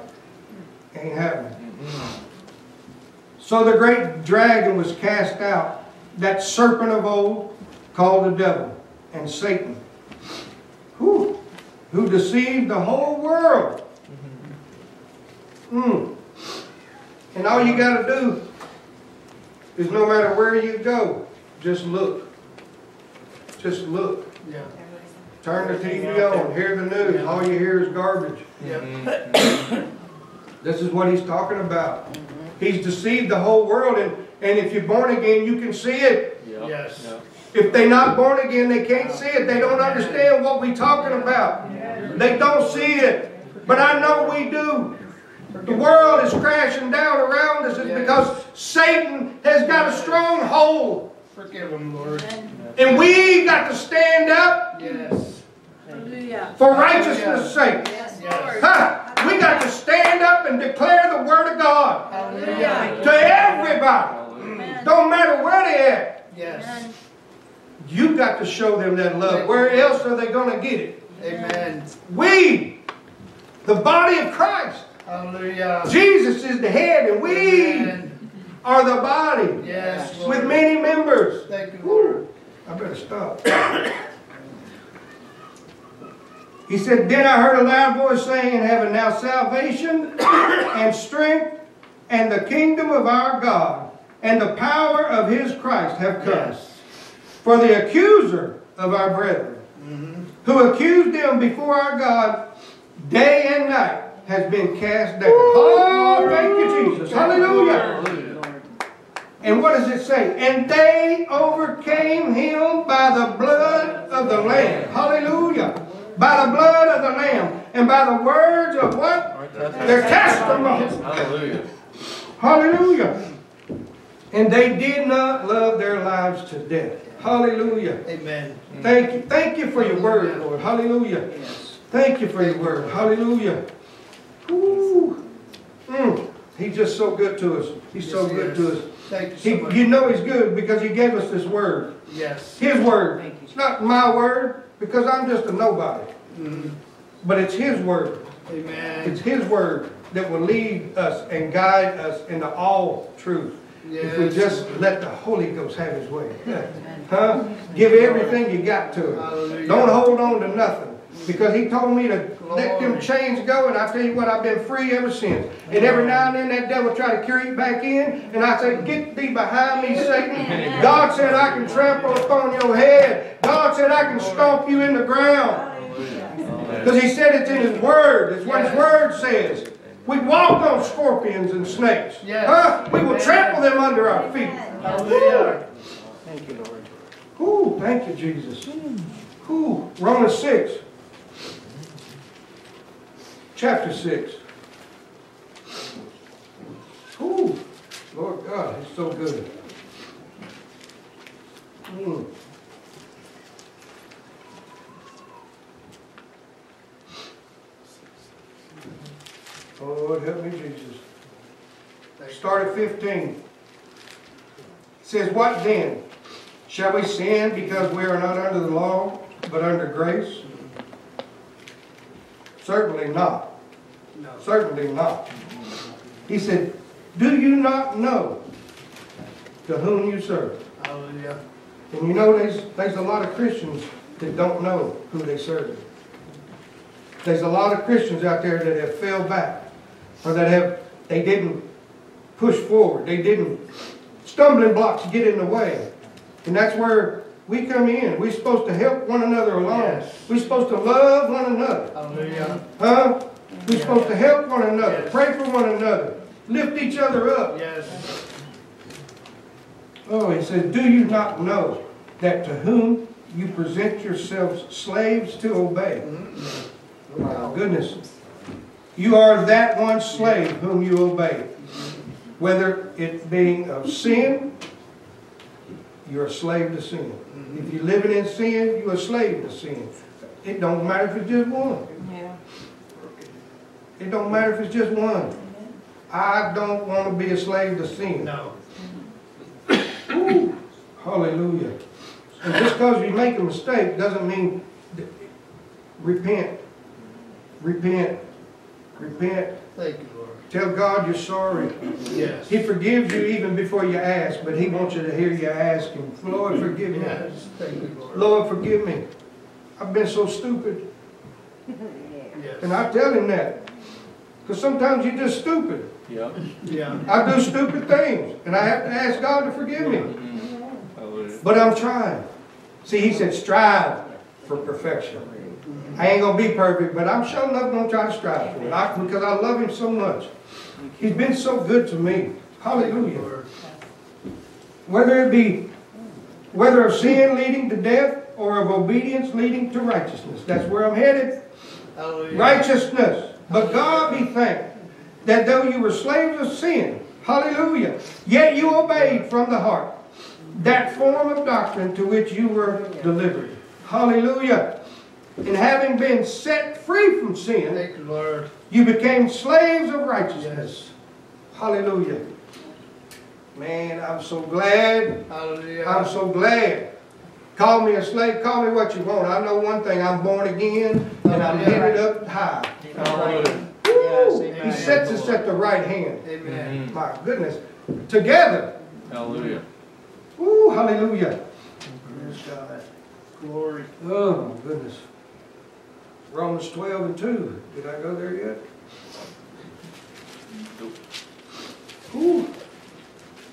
Ain't happening. So the great dragon was cast out, that serpent of old, called the devil and Satan, who, who deceived the whole world. Mm. And all you got to do is no matter where you go, just look. Just look. Yeah. Turn the TV on, hear the news. All you hear is garbage. Yeah. This is what he's talking about. He's deceived the whole world, and, and if you're born again, you can see it. Yep. Yes. Yep. If they're not born again, they can't see it. They don't understand what we're talking about. They don't see it. But I know we do. The world is crashing down around us. It's because Satan has got a stronghold. Forgive him, Lord. And we got to stand up Yes. Hallelujah. for righteousness' sake. Yes, Yes. Huh? We got to stand up and declare the word of God Hallelujah. to everybody. Hallelujah. Don't matter where they're at. Yes. Amen. You got to show them that love. Where else are they going to get it? Amen. We, the body of Christ. Hallelujah. Jesus is the head, and we Amen. are the body Yes, with Lord. many members. Thank you, Lord. I better stop. He said, Then I heard a loud voice saying in heaven, Now salvation and strength and the kingdom of our God and the power of his Christ have come. Yes. For the accuser of our brethren, who accused them before our God day and night, has been cast down. Oh, thank you, Jesus. Hallelujah. Hallelujah. And what does it say? And they overcame him by the blood of the Lamb. Hallelujah. By the blood of the Lamb. And by the words of what? Their testimony. Hallelujah. Hallelujah. And they did not love their lives to death. Hallelujah. Amen. Thank you. Thank you for your word, Lord. Hallelujah. Yes. Thank you for your word. Hallelujah. Ooh. Mm. He's just so good to us. He's so Yes, he good is. to us. Thank you He, much. you know he's good because he gave us this word. Yes. His word. Thank you. It's not my word because I'm just a nobody. Mhm. But it's his word. Amen. It's his word that will lead us and guide us into all truth. If we just let the Holy Ghost have his way. Huh? Give everything you got to him. Don't hold on to nothing. Because he told me to let them chains go, and I tell you what, I've been free ever since. And every now and then that devil try to creep back in, and I say, Get thee behind me, Satan. God said I can trample upon your head. God said I can stomp you in the ground. Because he said it's in his word. It's what his word says. We walk on scorpions and snakes. Yes. Huh? We will trample them under our feet. Hallelujah. Thank you, Lord. Ooh, thank you, Jesus. Ooh, Romans 6. Chapter 6. Ooh, Lord God, it's so good. Mm. Oh, Lord, help me, Jesus. Start at 15. It says, What then? Shall we sin because we are not under the law, but under grace? Certainly not. Certainly not. He said, Do you not know to whom you serve? Hallelujah. And you know, there's, there's a lot of Christians that don't know who they serve. There's a lot of Christians out there that have fell back, or that have, they didn't push forward. They didn't, stumbling blocks get in the way. And that's where we come in. We're supposed to help one another along. Yes. We're supposed to love one another. Hallelujah. Huh? We're supposed to help one another, Yes. pray for one another, lift each other up. Yes. Oh, he says, Do you not know that to whom you present yourselves slaves to obey? Mm-hmm. My goodness. You are that one slave whom you obey. Whether it being of sin, you're a slave to sin. If mm-hmm. you're living in sin, you're a slave to sin. It don't matter if it's just one. Yeah. It don't matter if it's just one. I don't want to be a slave to sin. No. Hallelujah. And just because you make a mistake doesn't mean repent. Repent. Repent. Thank you, Lord. Tell God you're sorry. Yes. He forgives you even before you ask, but He wants you to hear you ask Him, Lord, forgive me. Yes. Thank you, Lord. Lord, forgive me. I've been so stupid. Yes. And I tell Him that. Because sometimes you're just stupid. Yeah. Yeah. I do stupid things, and I have to ask God to forgive me. Hallelujah. But I'm trying. See, he said, strive for perfection. I ain't gonna be perfect, but I'm sure enough gonna try to strive for it. I, because I love him so much. He's been so good to me. Hallelujah. Whether it be, whether of sin leading to death or of obedience leading to righteousness. That's where I'm headed. Hallelujah. Righteousness. But God be thanked that though you were slaves of sin, hallelujah, yet you obeyed from the heart that form of doctrine to which you were delivered. Hallelujah. And having been set free from sin, Thank you, Lord. you became slaves of righteousness. Yes. Hallelujah. Man, I'm so glad. Hallelujah. I'm so glad. Call me a slave, call me what you want. I know one thing, I'm born again and I'm headed up high. Hallelujah. Woo! amen. He sets us at the right hand. Amen. My goodness. Together. Hallelujah. Woo, hallelujah. Praise God. Glory. Oh, my goodness. Romans 12 and 2. Did I go there yet? Woo.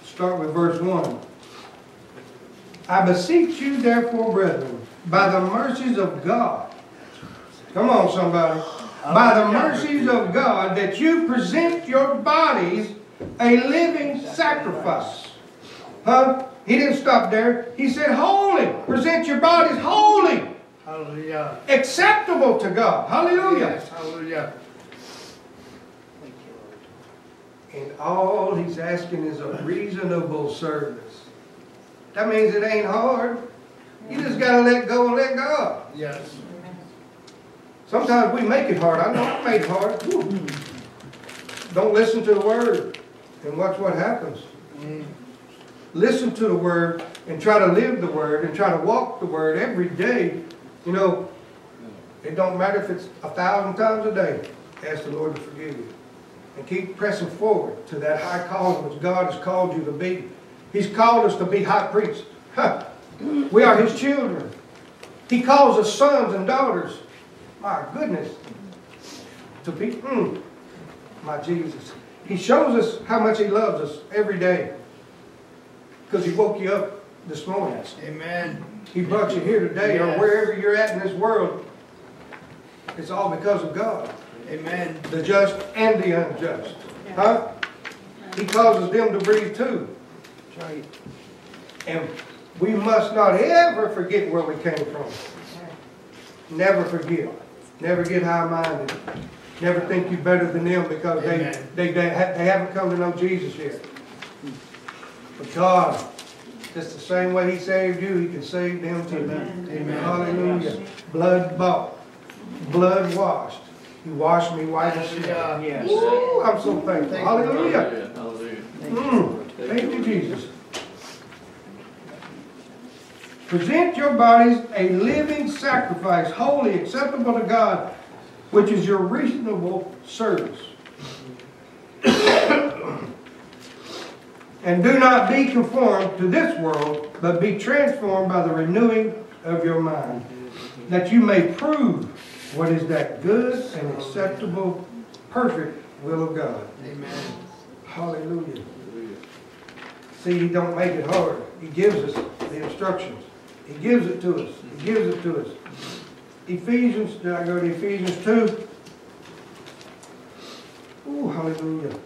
Start with verse 1. I beseech you, therefore, brethren, by the mercies of God. Come on, somebody. Oh, By the mercies of God, that you present your bodies a living sacrifice, Huh? He didn't stop there. He said, holy. Present your bodies holy, Hallelujah. acceptable to God. Hallelujah. Yes, hallelujah. And all he's asking is a reasonable service. That means it ain't hard. You just gotta let go and let God. Yes. Sometimes we make it hard. I know I made it hard. Don't listen to the word and watch what happens. Mm. Listen to the word and try to live the word and try to walk the word every day. You know, it don't matter if it's a thousand times a day. Ask the Lord to forgive you. And keep pressing forward to that high calling which God has called you to be. He's called us to be high priests. Huh. We are His children. He calls us sons and daughters. My goodness. To be, mm, my Jesus. He shows us how much He loves us every day. Because He woke you up this morning. Amen. He brought you here today or wherever you're at in this world. It's all because of God. Amen. The just and the unjust. Huh? He causes them to breathe too. And we must not ever forget where we came from. Never forget. Never get high-minded. Never think you're better than them because they, Amen. they, they, ha- they haven't come to know Jesus yet. But God, just the same way He saved you, He can save them too. Amen. Hallelujah. Blood bought, blood washed. He washed me white as snow. Hallelujah. Ooh, I'm so thankful. Thank you. Hallelujah. Hallelujah. Mm, Thank you, Jesus. Present your bodies a living sacrifice, holy, acceptable to God, which is your reasonable service. And do not be conformed to this world, but be transformed by the renewing of your mind, that you may prove what is that good and acceptable, perfect will of God. Amen. Hallelujah. See, he don't make it hard. He gives us the instructions. He gives it to us. He gives it to us. Ephesians, did I go to Ephesians 2? Oh, hallelujah.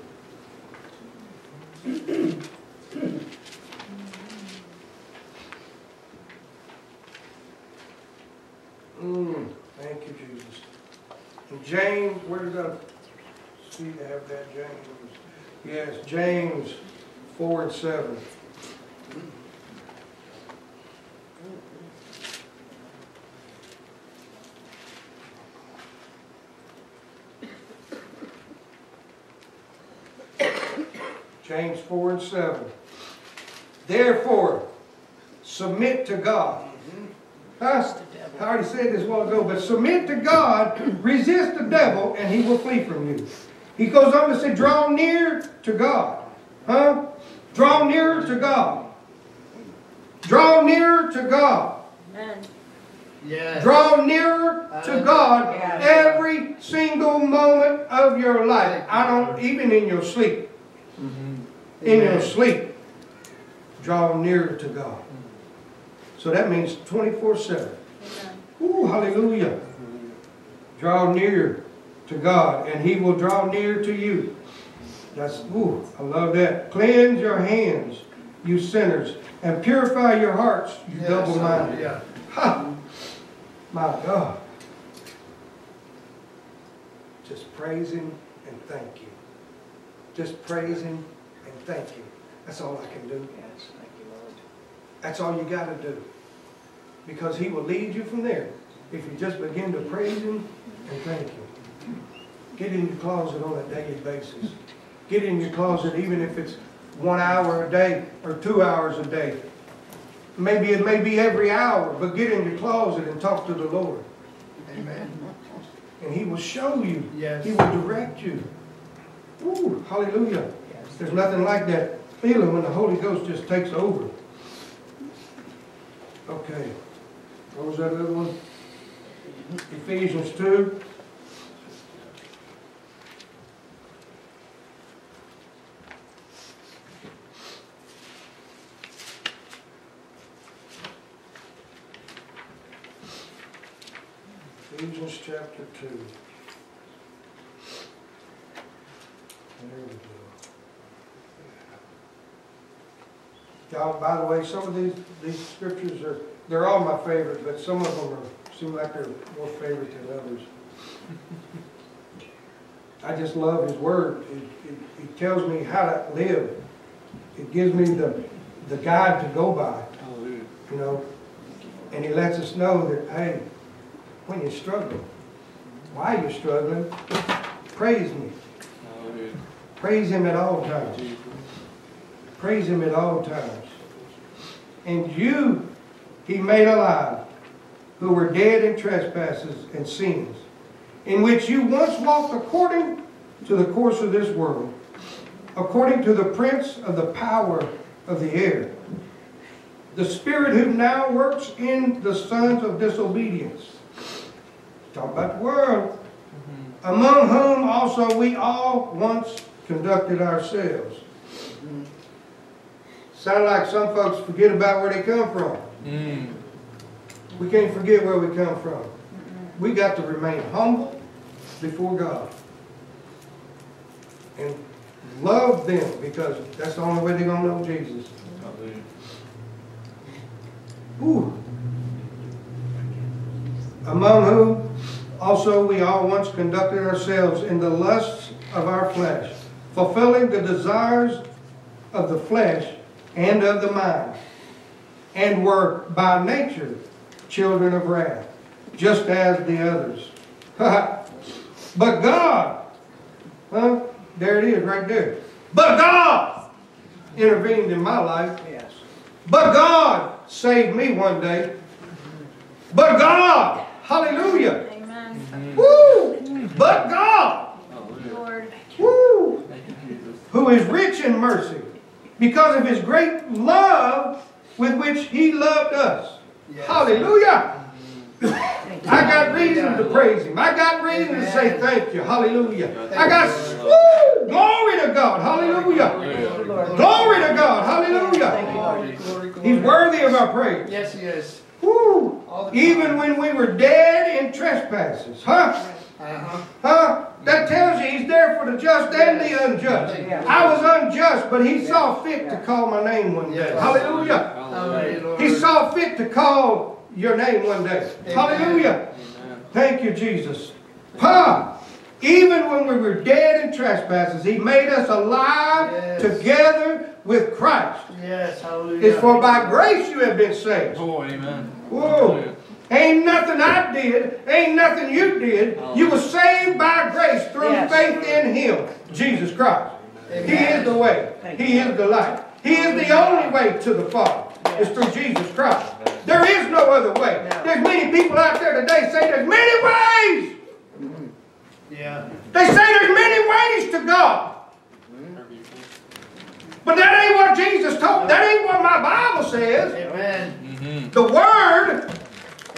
Mm, thank you, Jesus. And James, where did I see to have that, James? Yes, James 4 and 7. James 4 and 7. Therefore, submit to God. Huh? I already said this a while ago, but submit to God, resist the devil, and he will flee from you. He goes on to say, draw near to God. Huh? Draw nearer to God. Draw nearer to God. Amen. Yes. Draw nearer to God every single moment of your life. I don't, even in your sleep. Mm-hmm. In your sleep, draw nearer to God. So that means 24 7. Ooh, hallelujah. Draw near to God, and He will draw near to you. That's, ooh, I love that. Cleanse your hands, you sinners, and purify your hearts, you Yes, double-minded. hallelujah. Ha! My God. Just praise Him and thank you. Just praise Him thank you. That's all I can do. Yes, thank you, Lord. That's all you got to do. Because He will lead you from there if you just begin to praise Him and thank Him. Get in your closet on a daily basis. Get in your closet even if it's one hour a day or two hours a day. Maybe it may be every hour, but get in your closet and talk to the Lord. Amen. And He will show you. Yes. He will direct you. Ooh, hallelujah. There's nothing like that feeling when the Holy Ghost just takes over. Okay. What was that other one? Ephesians 2. Ephesians chapter 2. There we go. Y'all, by the way, some of these, these scriptures are, they're all my favorite, but some of them are, seem like they're more favorite than others. I just love his word. It, it, it tells me how to live. It gives me the, the guide to go by, Hallelujah. you know. And he lets us know that, hey, when you're struggling, why you're struggling, praise me. Hallelujah. Praise him at all times. Jesus. Praise him at all times. And you he made alive, who were dead in trespasses and sins, in which you once walked according to the course of this world, according to the prince of the power of the air, the spirit who now works in the sons of disobedience. Talk about the world. Mm-hmm. Among whom also we all once conducted ourselves. Mm-hmm. Sound like some folks forget about where they come from. Mm. We can't forget where we come from. We got to remain humble before God. And love them because that's the only way they're going to know Jesus. Ooh. Among whom also we all once conducted ourselves in the lusts of our flesh, fulfilling the desires of the flesh and of the mind, and were by nature children of wrath, just as the others. but God, huh? There it is right there. But God intervened in my life. Yes. But God saved me one day. But God, hallelujah. Amen. Woo! But God, Lord. woo, Thank you, Jesus. who is rich in mercy, because of his great love with which he loved us. Yes. Hallelujah. I got reason to praise him. I got reason to say thank you. Hallelujah. I got, woo, glory to God. Hallelujah. Hallelujah. Glory to God. Hallelujah. He's worthy of our praise. Yes, he is. Woo! All the time. Even when we were dead in trespasses. Huh? Uh-huh. Huh? That tells you he's there for the just and the unjust. I was unjust, but he saw fit to call my name one day. Yes. Hallelujah. Hallelujah, Lord. He saw fit to call your name one day. Amen. Hallelujah. Amen. Thank you, Jesus. Huh? Even when we were dead in trespasses, he made us alive Yes. together with Christ. Yes, hallelujah. It's for by grace you have been saved. Oh, amen. Whoa. Hallelujah. Ain't nothing I did, ain't nothing you did. You were saved by grace through Yes. faith in Him, Jesus Christ. He is the way. He is the light. He is the only way to the Father. It's through Jesus Christ. There is no other way. There's many people out there today say there's many ways. Yeah. They say there's many ways to God. But that ain't what Jesus told. That ain't what my Bible says. Amen. Mm-hmm. The Word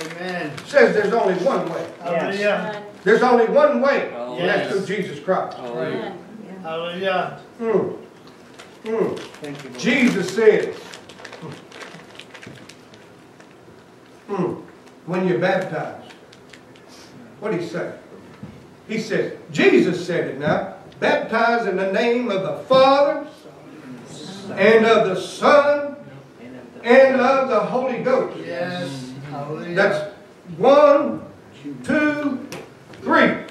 Amen. says there's only one way. Hallelujah. There's only one way. Hallelujah. And that's through Jesus Christ. Hallelujah. Amen. Hallelujah. Mm. Mm. Thank you, Lord. Jesus said, mm, when you're baptized, what did he say? He says, Jesus said it now, baptize in the name of the Father and of the Son and of the Holy Ghost. Yes. Hallelujah. That's one, two, three.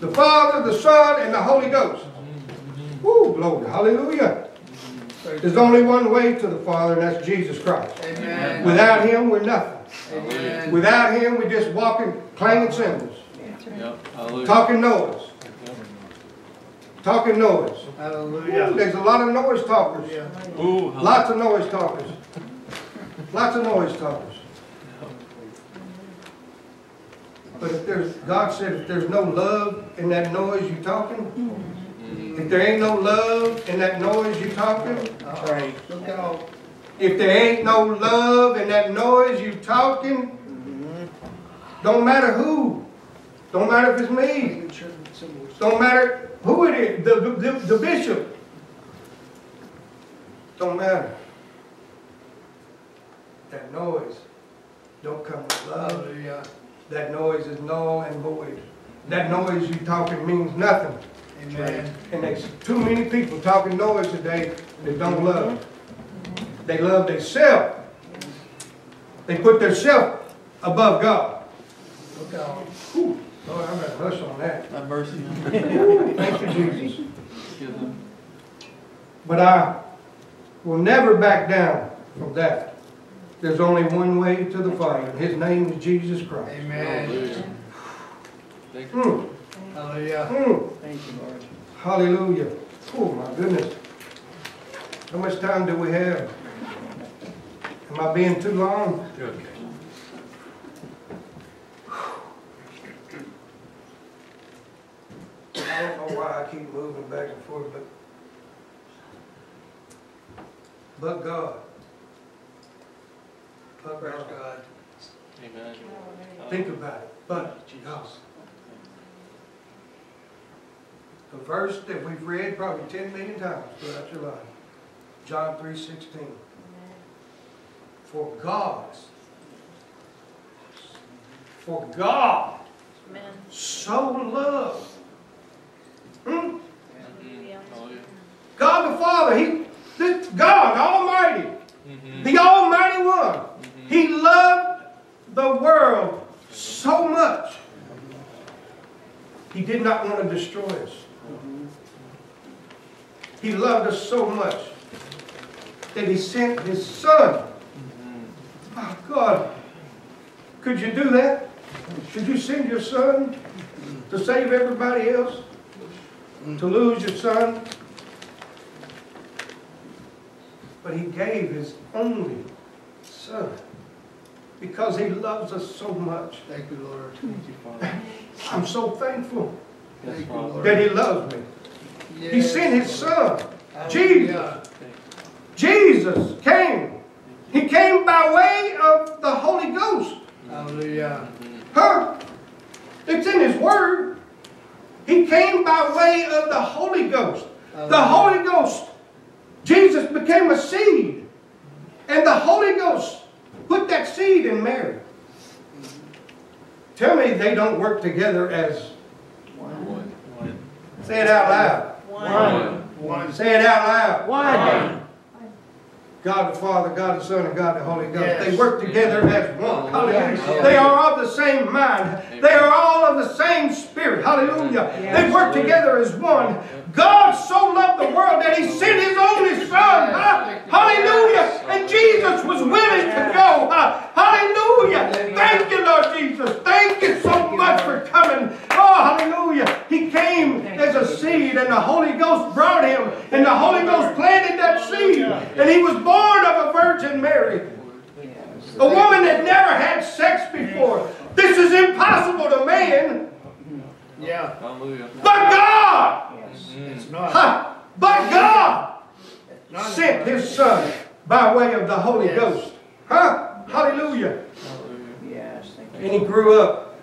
The Father, the Son, and the Holy Ghost. Mm-hmm. Woo, glory, hallelujah. Mm-hmm. There's only one way to the Father, and that's Jesus Christ. Amen. Without Him, we're nothing. Amen. Without Him, we're just walking, clanging cymbals, Yep. Talking noise, talking noise. Woo, Hallelujah. There's a lot of noise talkers, Hallelujah. Ooh, lots of noise talkers, lots of noise talkers. But if there's, God said, if there's no love in that noise you talking, if there ain't no love in that noise you talking, if there ain't no love in that noise you talking, don't matter who, don't matter if it's me, don't matter who it is, the, the, the bishop, don't matter. That noise don't come with love. Hallelujah. That noise is null and void. That noise you talking means nothing. Amen. And there's too many people talking noise today that don't love. They love themselves. They put themselves above God. Look out. Whew. Lord, I'm gonna hush on that. Have mercy. Thank you, Jesus. But I will never back down from that. There's only one way to the Father, His name is Jesus Christ. Amen. Hallelujah. Thank you. Mm, Hallelujah. mm. Thank you, Lord. Hallelujah. Oh, my goodness. How much time do we have? Am I being too long? Okay. I don't know why I keep moving back and forth, but but God. But Praise God. God. Amen. Think about it. But God. The verse that we've read probably ten million times throughout your life. John three sixteen. For God, for God Amen. so loved. Hmm? Mhm. God the Father, He, this God Almighty, Mhm. the Almighty One. He loved the world so much. He did not want to destroy us. He loved us so much that He sent His Son. Oh, God, could you do that? Could you send your Son to save everybody else? To lose your Son? But He gave His only Son because He loves us so much. Thank you, Lord. Thank you, Father. I'm so thankful Yes, Father. That He loves me. He Yes. sent His Son. Hallelujah. Jesus. Jesus came. He came by way of the Holy Ghost. Hallelujah. Huh? It's in His Word. He came by way of the Holy Ghost. The Holy Ghost. Jesus became a seed. And the Holy Ghost put that seed in Mary. Tell me they don't work together as. One. One. Say it out loud. One. One. Say it out loud. One. God the Father, God the Son, and God the Holy Ghost. Yes. They work together as one. Hallelujah. They are of the same mind. They are all of the same spirit. Hallelujah. They work together as one. God so loved the world that He sent His only Son. Huh? Hallelujah. And Jesus was willing to go. Huh? Hallelujah. Thank you, Lord Jesus. Thank you so much for coming. Oh, hallelujah. He came as a seed, and the Holy Ghost brought him, and the Holy Ghost planted that seed, and he was born of a Virgin Mary. A woman that never had sex before. This is impossible to man, Yeah. Hallelujah. but God. It's mm. not. huh, but God sent His Son by way of the Holy Yes. Ghost. Huh? Hallelujah. Hallelujah. Yes, thank you. And he grew up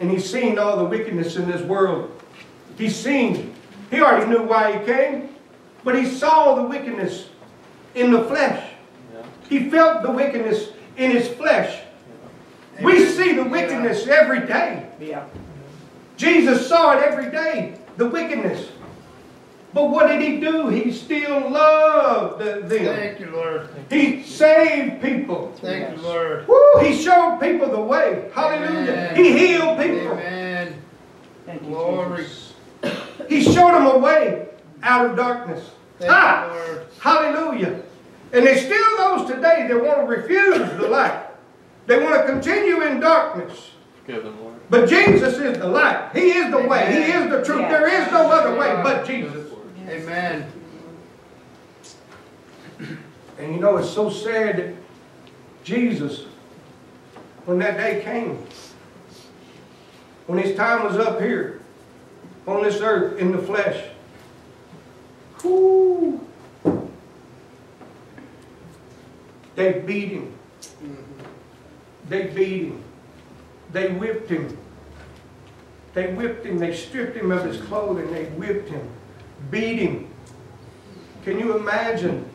and he's seen all the wickedness in this world. He's seen, he already knew why he came, but he saw the wickedness in the flesh. Yeah. He felt the wickedness in his flesh. We see the wickedness every day. Yeah. Jesus saw it every day, the wickedness. But what did he do? He still loved them. Thank you, Lord. He saved people. Thank you, Lord. Woo, he showed people the way. Hallelujah. Amen. He healed people. Amen. Thank you, Glory. Jesus. He showed them a way out of darkness. Thank Ah, you, Lord. hallelujah. And there's still those today that want to refuse the light. They want to continue in darkness. Them, Lord. But Jesus is the light. He is the way. He is the truth. There is no other way but Jesus. Amen. And you know, it's so sad that Jesus, when that day came, when his time was up here on this earth in the flesh, whoo, they beat him. Mm-hmm. They beat him. They whipped him. They whipped him. They stripped him of his clothing. They whipped him, beat him. Can you imagine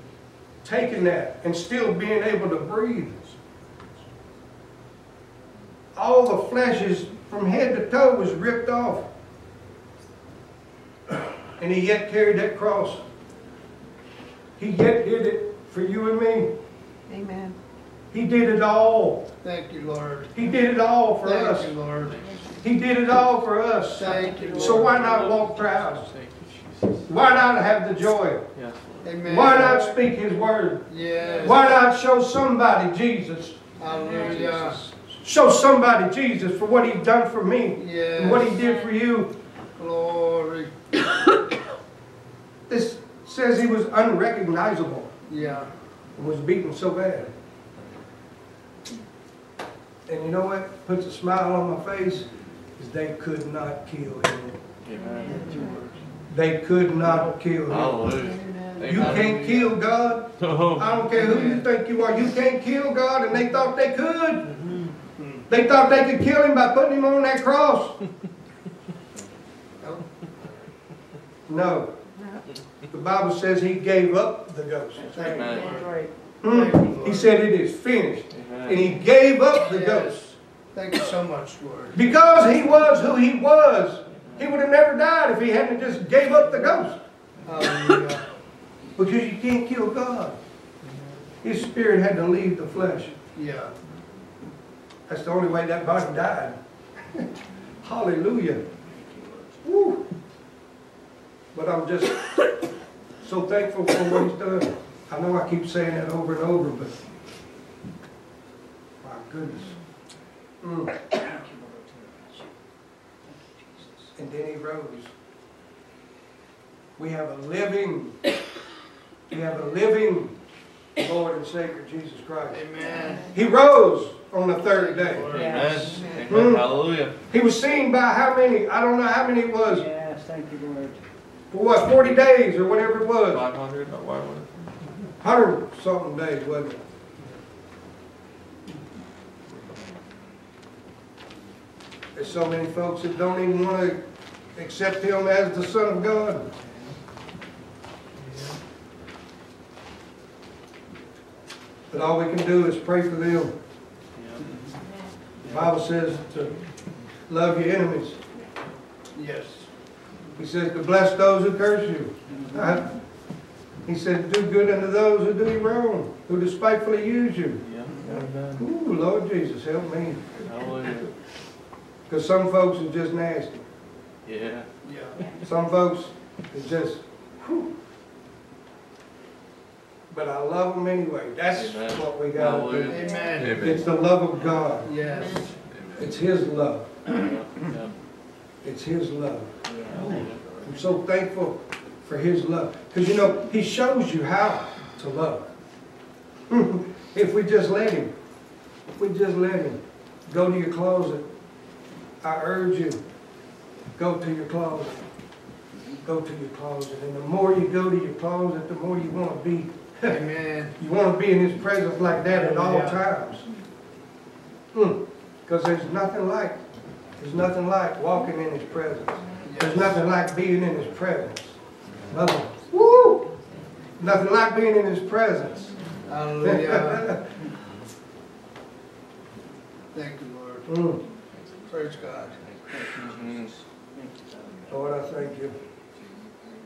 taking that and still being able to breathe? All the flesh is from head to toe was ripped off. And he yet carried that cross. He yet did it for you and me. Amen. He did it all. Thank you, Lord. He did it all for Thank us. you, Lord. He did it all for us. Thank you, Lord. So why not walk proud? Thank you, Jesus. Why not have the joy? Yes, Amen. Why not speak His word? Yes. Why not show somebody Jesus? Hallelujah. Show somebody Jesus for what He done for me Yes. and what He did for you. Glory. This says He was unrecognizable Yeah. and was beaten so bad. And you know what puts a smile on my face? Is they could not kill Him. Amen. They could not kill Him. Hallelujah. You can't kill God. Oh, I don't care who you think you are. You can't kill God, and they thought they could. They thought they could kill him by putting him on that cross. No. The Bible says he gave up the ghost. Thank you, Amen. Lord. Right. Hmm. He said it is finished. And he gave up the ghost. Thank you so much, Lord. Because he was who he was, he would have never died if he hadn't just gave up the ghost. Hallelujah. Because you can't kill God. His spirit had to leave the flesh. Yeah. That's the only way that body died. Hallelujah. Woo. But I'm just so thankful for what he's done. I know I keep saying that over and over, but my goodness. Mm. And then he rose. We have a living, we have a living Lord and Savior, Jesus Christ. Amen. He rose on the third day. Amen. Yes. Amen. Hmm. Hallelujah. He was seen by how many? I don't know how many it was. Yes, thank you, Lord. For what, 40 days or whatever it was? 500, not 500. 100 something days, wasn't it? There's so many folks that don't even want to accept him as the Son of God. But all we can do is pray for them. The Bible says to love your enemies. Yes. He says to bless those who curse you. Uh, He said, do good unto those who do you wrong, who despitefully use you. Ooh, Lord Jesus, help me. Because some folks are just nasty. Yeah. Yeah. Some folks it's just, whew. But I love them anyway. That's Amen. what we got to do. Amen. It's the love of God. Yes. Amen. It's His love. Yeah. It's His love. Hallelujah. I'm so thankful for His love. Because, you know, He shows you how to love. if we just let Him. If we just let Him. Go to your closet. I urge you, go to your closet. Go to your closet. And the more you go to your closet, the more you want to be. Amen. You want to be in His presence like that at all Yeah. times. Because there's nothing like, there's nothing like walking in His presence. There's nothing like being in His presence. Nothing. Woo! Nothing like being in His presence. Hallelujah. Thank you, Lord. Mm. Praise God. Mhm. Lord, I thank you.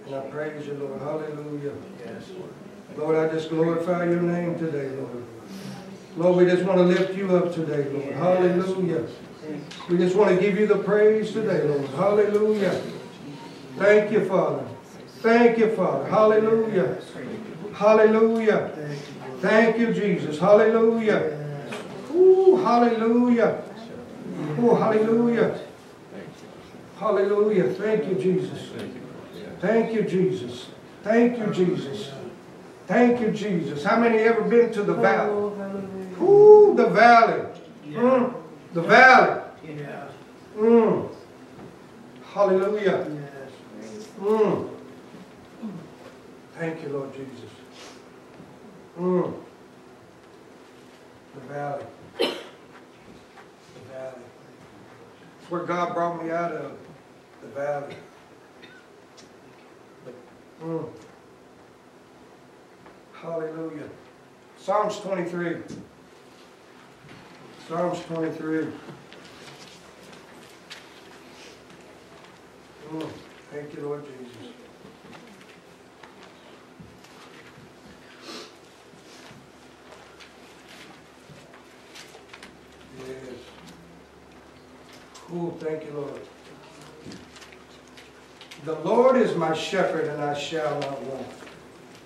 And I praise you, Lord. Hallelujah. Yes, Lord. Lord, I just glorify your name today, Lord. Lord, we just want to lift you up today, Lord. Hallelujah. We just want to give you the praise today, Lord. Hallelujah. Thank you, Father. Thank you, Father. Hallelujah. Hallelujah. Thank you, Jesus. Hallelujah. Ooh, hallelujah. Oh, hallelujah. Hallelujah. Thank you, Jesus. Thank you, Jesus. Thank you, Jesus. Thank you, Jesus. How many ever been to the valley? Oh. Ooh, the valley. Mm, the valley. Yeah. Mm. Hallelujah. Mm. Thank you, Lord Jesus. Mm. The valley. The valley. It's where God brought me out of the value. Mm. Hallelujah. Psalms 23. Psalms 23. Mm. Thank you, Lord Jesus. Yes. Cool. Thank you, Lord. The Lord is my shepherd and I shall not want.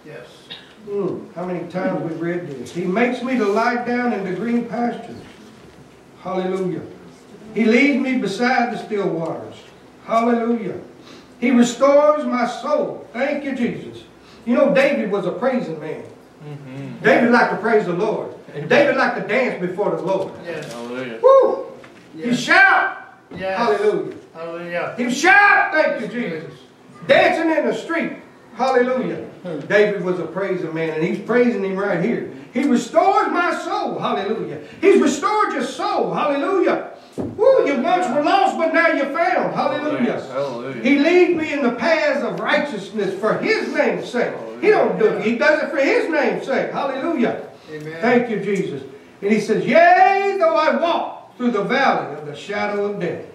Yes. Mm, how many times we've read this? He makes me to lie down in the green pastures. Hallelujah. He leads me beside the still waters. Hallelujah. He restores my soul. Thank you, Jesus. You know, David was a praising man. Mm-hmm. David liked to praise the Lord. David liked to dance before the Lord. Yes. Hallelujah. Woo! He Yes. shout. Yes. Hallelujah. Hallelujah. He shout, thank you, Jesus. Dancing in the street. Hallelujah. Hmm. David was a praising man, and he's praising him right here. He restores my soul. Hallelujah. He's restored your soul. Hallelujah. Woo, you once were lost, but now you're found. Hallelujah. Hallelujah. He leads me in the paths of righteousness for his name's sake. He don't do it. He does it for his name's sake. Hallelujah. Amen. Thank you, Jesus. And he says, Yea, though I walk through the valley of the shadow of death,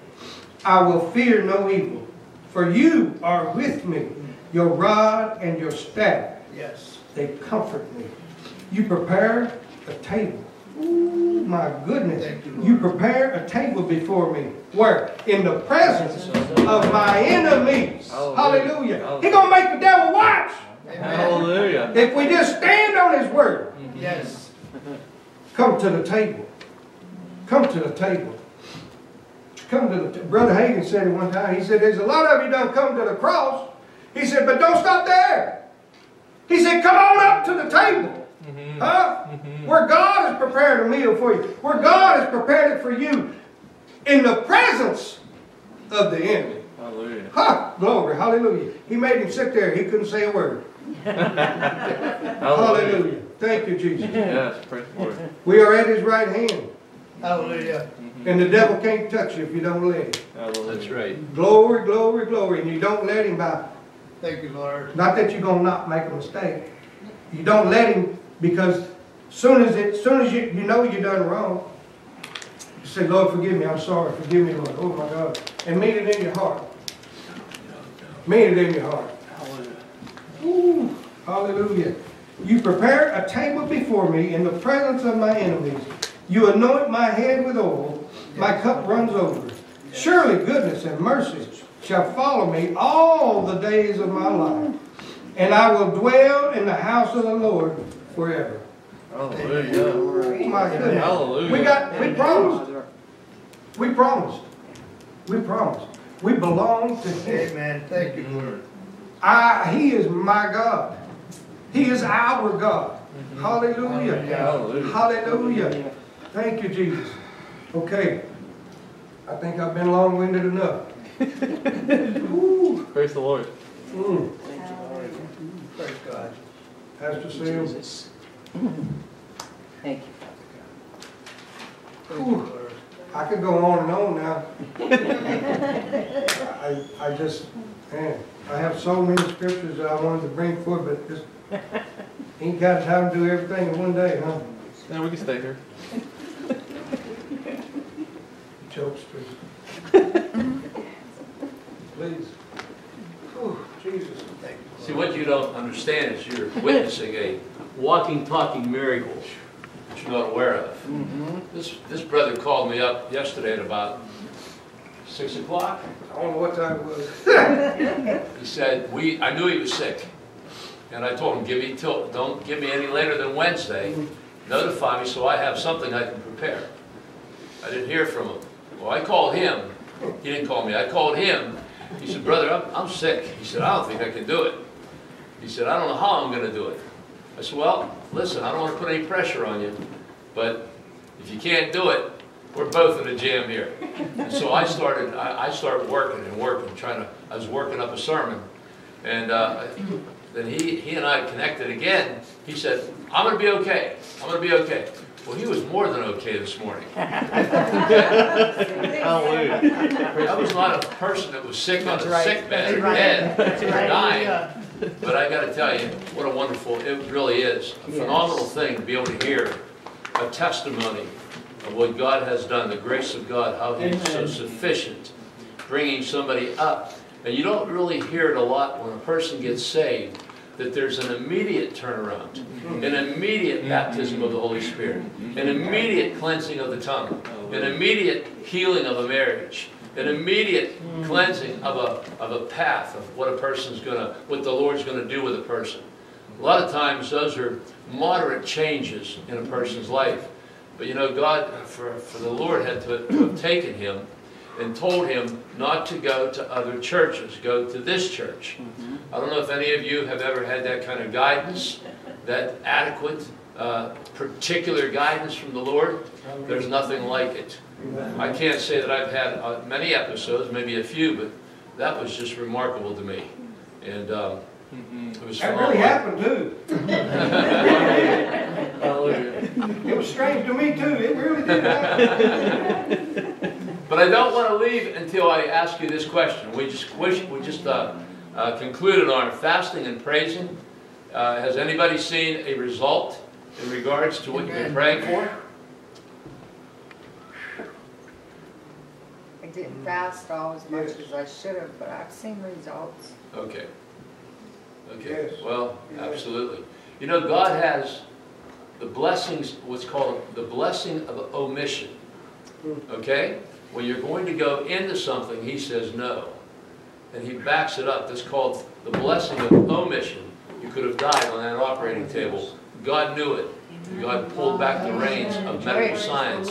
I will fear no evil. For you are with me. Your rod and your staff, Yes. they comfort me. You prepare a table. Ooh, my goodness. You, You prepare a table before me. Where? In the presence of my enemies. Hallelujah. Hallelujah. Hallelujah. He gonna make the devil watch. Amen. Hallelujah. If we just stand on his word. Yes. Come to the table. Come to the table. Come to the, Brother Hagin said it one time, he said, there's a lot of you done come to the cross. He said, but don't stop there. He said, come on up to the table. Mm-hmm. Huh? Mm-hmm. Where God has prepared a meal for you. Where God has prepared it for you in the presence of the enemy. Hallelujah. Ha! Glory, hallelujah. He made him sit there. He couldn't say a word. Hallelujah. Thank you, Jesus. Yes, praise the Lord. We are at his right hand. Hallelujah. And the devil can't touch you if you don't let him. That's right. Glory, glory, glory. And you don't let him by. Thank you, Lord. Not that you're gonna not make a mistake. You don't let him because soon as it, soon as you, you know you done wrong, you say, Lord, forgive me, I'm sorry, forgive me, Lord. Oh my God. And mean it in your heart. Mean it in your heart. Ooh, hallelujah. You prepare a table before me in the presence of my enemies. You anoint my head with oil. My cup runs over. Surely goodness and mercy shall follow me all the days of my life. And I will dwell in the house of the Lord forever. Hallelujah. Oh my goodness. Hallelujah. We got, we promised. We promised. We promised. We belong to Him. Amen. Thank you, Lord. I, he is my God. He is our God. Mm-hmm. Hallelujah. Hallelujah. Hallelujah. Thank you, Jesus. Okay. I think I've been long-winded enough. Praise the Lord. Mm. Praise God. Pastor Sam. Jesus. Thank you. Praise you, Lord. I could go on and on now. I, I just, man, I have so many scriptures that I wanted to bring forward, but just ain't got time to do everything in one day, huh? Yeah, we can stay here. Jokes, please. Please. Whew, Jesus. Thank you. See, what you don't understand is you're witnessing a walking, talking miracle that you're not aware of. Mm-hmm. This, this brother called me up yesterday at about six o'clock. I don't know what time it was. He said, we, I knew he was sick. And I told him, give me till, don't give me any later than Wednesday. Notify me so I have something I can prepare. I didn't hear from him. Well, I called him. He didn't call me. I called him. He said, brother, I'm, I'm sick. He said, I don't think I can do it. He said, I don't know how I'm gonna do it. I said, well, listen, I don't wanna put any pressure on you, but if you can't do it, we're both in a jam here. And so I started, I, I started working and working, trying to, I was working up a sermon. And, uh, then he, he and I connected again. He said, I'm gonna be okay. I'm gonna be okay. Well, he was more than okay this morning. Hallelujah. Praise I was not a person that was sick on That's a right. sick bed, That's or right. dead, or right. dying. But I gotta tell you, what a wonderful, it really is, a Yes. phenomenal thing to be able to hear a testimony of what God has done, the grace of God, how He's so Amen. sufficient, bringing somebody up. And you don't really hear it a lot when a person gets saved, that there's an immediate turnaround, mm-hmm. an immediate mm-hmm. baptism of the Holy Spirit, mm-hmm. an immediate cleansing of the tongue, an oh, immediate healing of a marriage, an immediate cleansing of a, of a path of what a person's gonna, what the Lord's gonna do with a person. A lot of times, those are moderate changes in a person's life. But you know, God, for, for the Lord had to, to have taken him and told him not to go to other churches, go to this church. I don't know if any of you have ever had that kind of guidance, that adequate, uh, particular guidance from the Lord. There's nothing like it. I can't say that I've had uh, many episodes, maybe a few, but that was just remarkable to me. And um, it was That really happened too. Hallelujah. It was strange to me too. It really did happen. But I don't want to leave until I ask you this question. We just wish, we just uh, uh, concluded our fasting and praising. Uh, has anybody seen a result in regards to what you've been praying for? I didn't fast all as much as I should have, but I've seen results. Okay. Okay. Yes. Well, Yes. absolutely. You know, God has the blessings, what's called the blessing of omission. Okay? When you're going to go into something, He says no. And He backs it up. That's called the blessing of omission. You could have died on that operating table. God knew it. God pulled back the reins of medical science.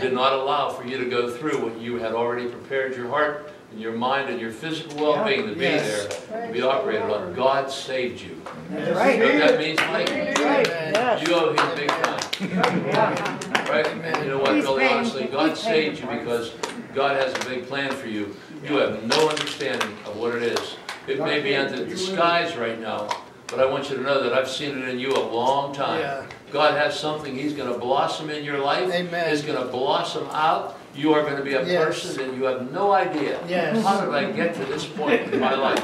Did not allow for you to go through what you had already prepared your heart and your mind and your physical well-being to be Yes. there, to be operated on. God saved you. That's You know what that means, Mike? Right. You owe him big time, Yeah. Right? And you know what, He's really paying- honestly, God he's paying saved you the price. because God has a big plan for you. You have no understanding of what it is. It may be under disguise right now, but I want you to know that I've seen it in you a long time. Yeah. God has something, He's gonna blossom in your life. Amen. It's gonna blossom out. You are gonna be a Yes. person and you have no idea. Yes. How did I get to this point in my life?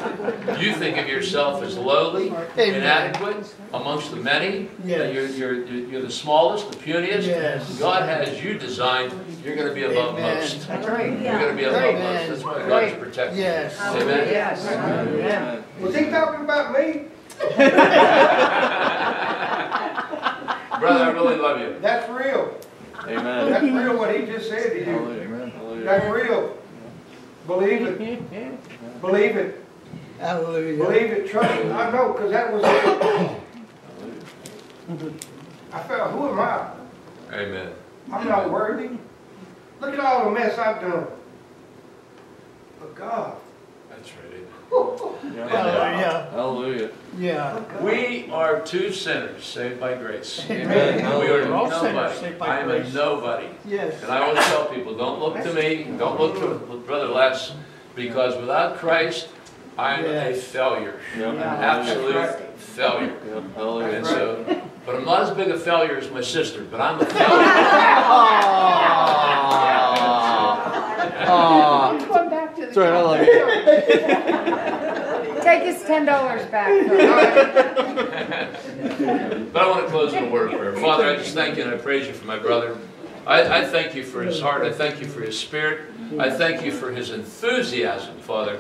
You think of yourself as lowly, Amen. inadequate amongst the many. Yes. You're, you're, you're the smallest, the puniest. Yes. God has you designed, you're gonna be above Amen. most. That's right. You're gonna be above Amen. most. That's why God is protecting you. Yes. Amen. Yes. Amen. Was he talking about me? Brother, I really love you. That's real. Amen. That's real what he just said to you. Hallelujah. Hallelujah. That's real. Believe it. Believe it. Hallelujah. Believe it. Trust it. I know, because that was it. I felt, who am I? Amen. I'm not worthy. Look at all the mess I've done. But God, That's right. Yeah. Hallelujah. Hallelujah. Yeah. We are two sinners saved by grace. Amen. We are We're all sinners nobody. saved by I am a grace. nobody. Yes. And I always tell people, don't look to me, don't look to Brother Les, because without Christ, I'm a Yes. failure. Yeah. An Yeah. absolute failure. Yeah. And Hallelujah. so, but I'm not as big a failure as my sister, but I'm a failure. Going back to That's right. I love you. Take his ten dollars back. But I want to close with a word of prayer. Father, I just thank you and I praise you for my brother. I, I thank you for his heart. I thank you for his spirit. I thank you for his enthusiasm, Father,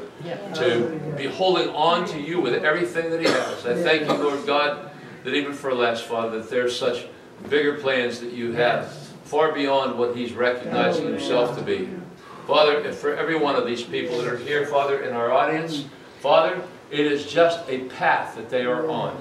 to be holding on to you with everything that he has. I thank you, Lord God, that even for Les, Father, that there's such bigger plans that you have, far beyond what he's recognizing himself to be. Father, for every one of these people that are here, Father, in our audience, Father, it is just a path that they are on.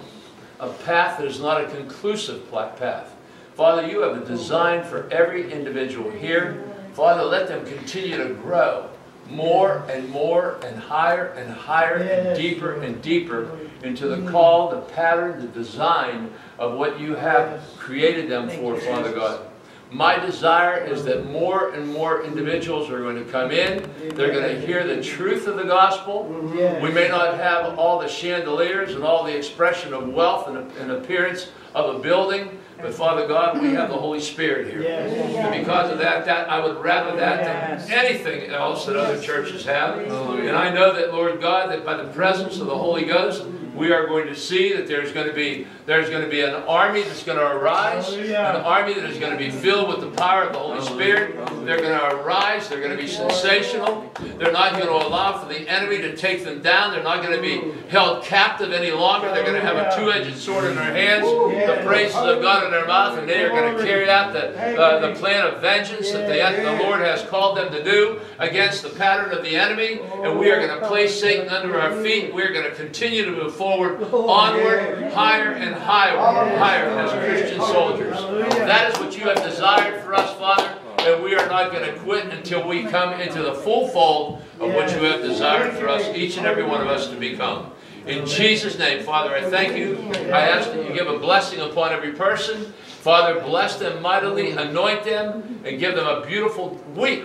A path that is not a conclusive path. Father, you have a design for every individual here. Father, let them continue to grow more and more and higher and higher and deeper and deeper into the call, the pattern, the design of what you have created them for, Father God. My desire is that more and more individuals are going to come in. They're going to hear the truth of the gospel. Yes. We may not have all the chandeliers and all the expression of wealth and, and appearance of a building, but Father God, we have the Holy Spirit here. Yes. And because of that, that I would rather that Yes. than anything else that other churches have. And I know that, Lord God, that by the presence of the Holy Ghost, we are going to see that there's going to be there's going to be an army that's going to arise, an army that is going to be filled with the power of the Holy Spirit. They're going to arise. They're going to be sensational. They're not going to allow for the enemy to take them down. They're not going to be held captive any longer. They're going to have a two-edged sword in their hands, the praises of God in their mouth, and they are going to carry out the, uh, the plan of vengeance that the, the Lord has called them to do against the pattern of the enemy. And we are going to place Satan under our feet. We're going to continue to move forward, onward, higher and higher, higher as Christian soldiers. That is what you have desired for us, Father. And we are not going to quit until we come into the full fold of what you have desired for us, each and every one of us to become. In Jesus' name, Father, I thank you. I ask that you give a blessing upon every person. Father, bless them mightily, anoint them, and give them a beautiful week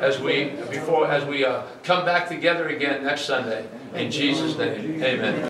as we before as we uh, come back together again next Sunday. In Jesus' name, Amen.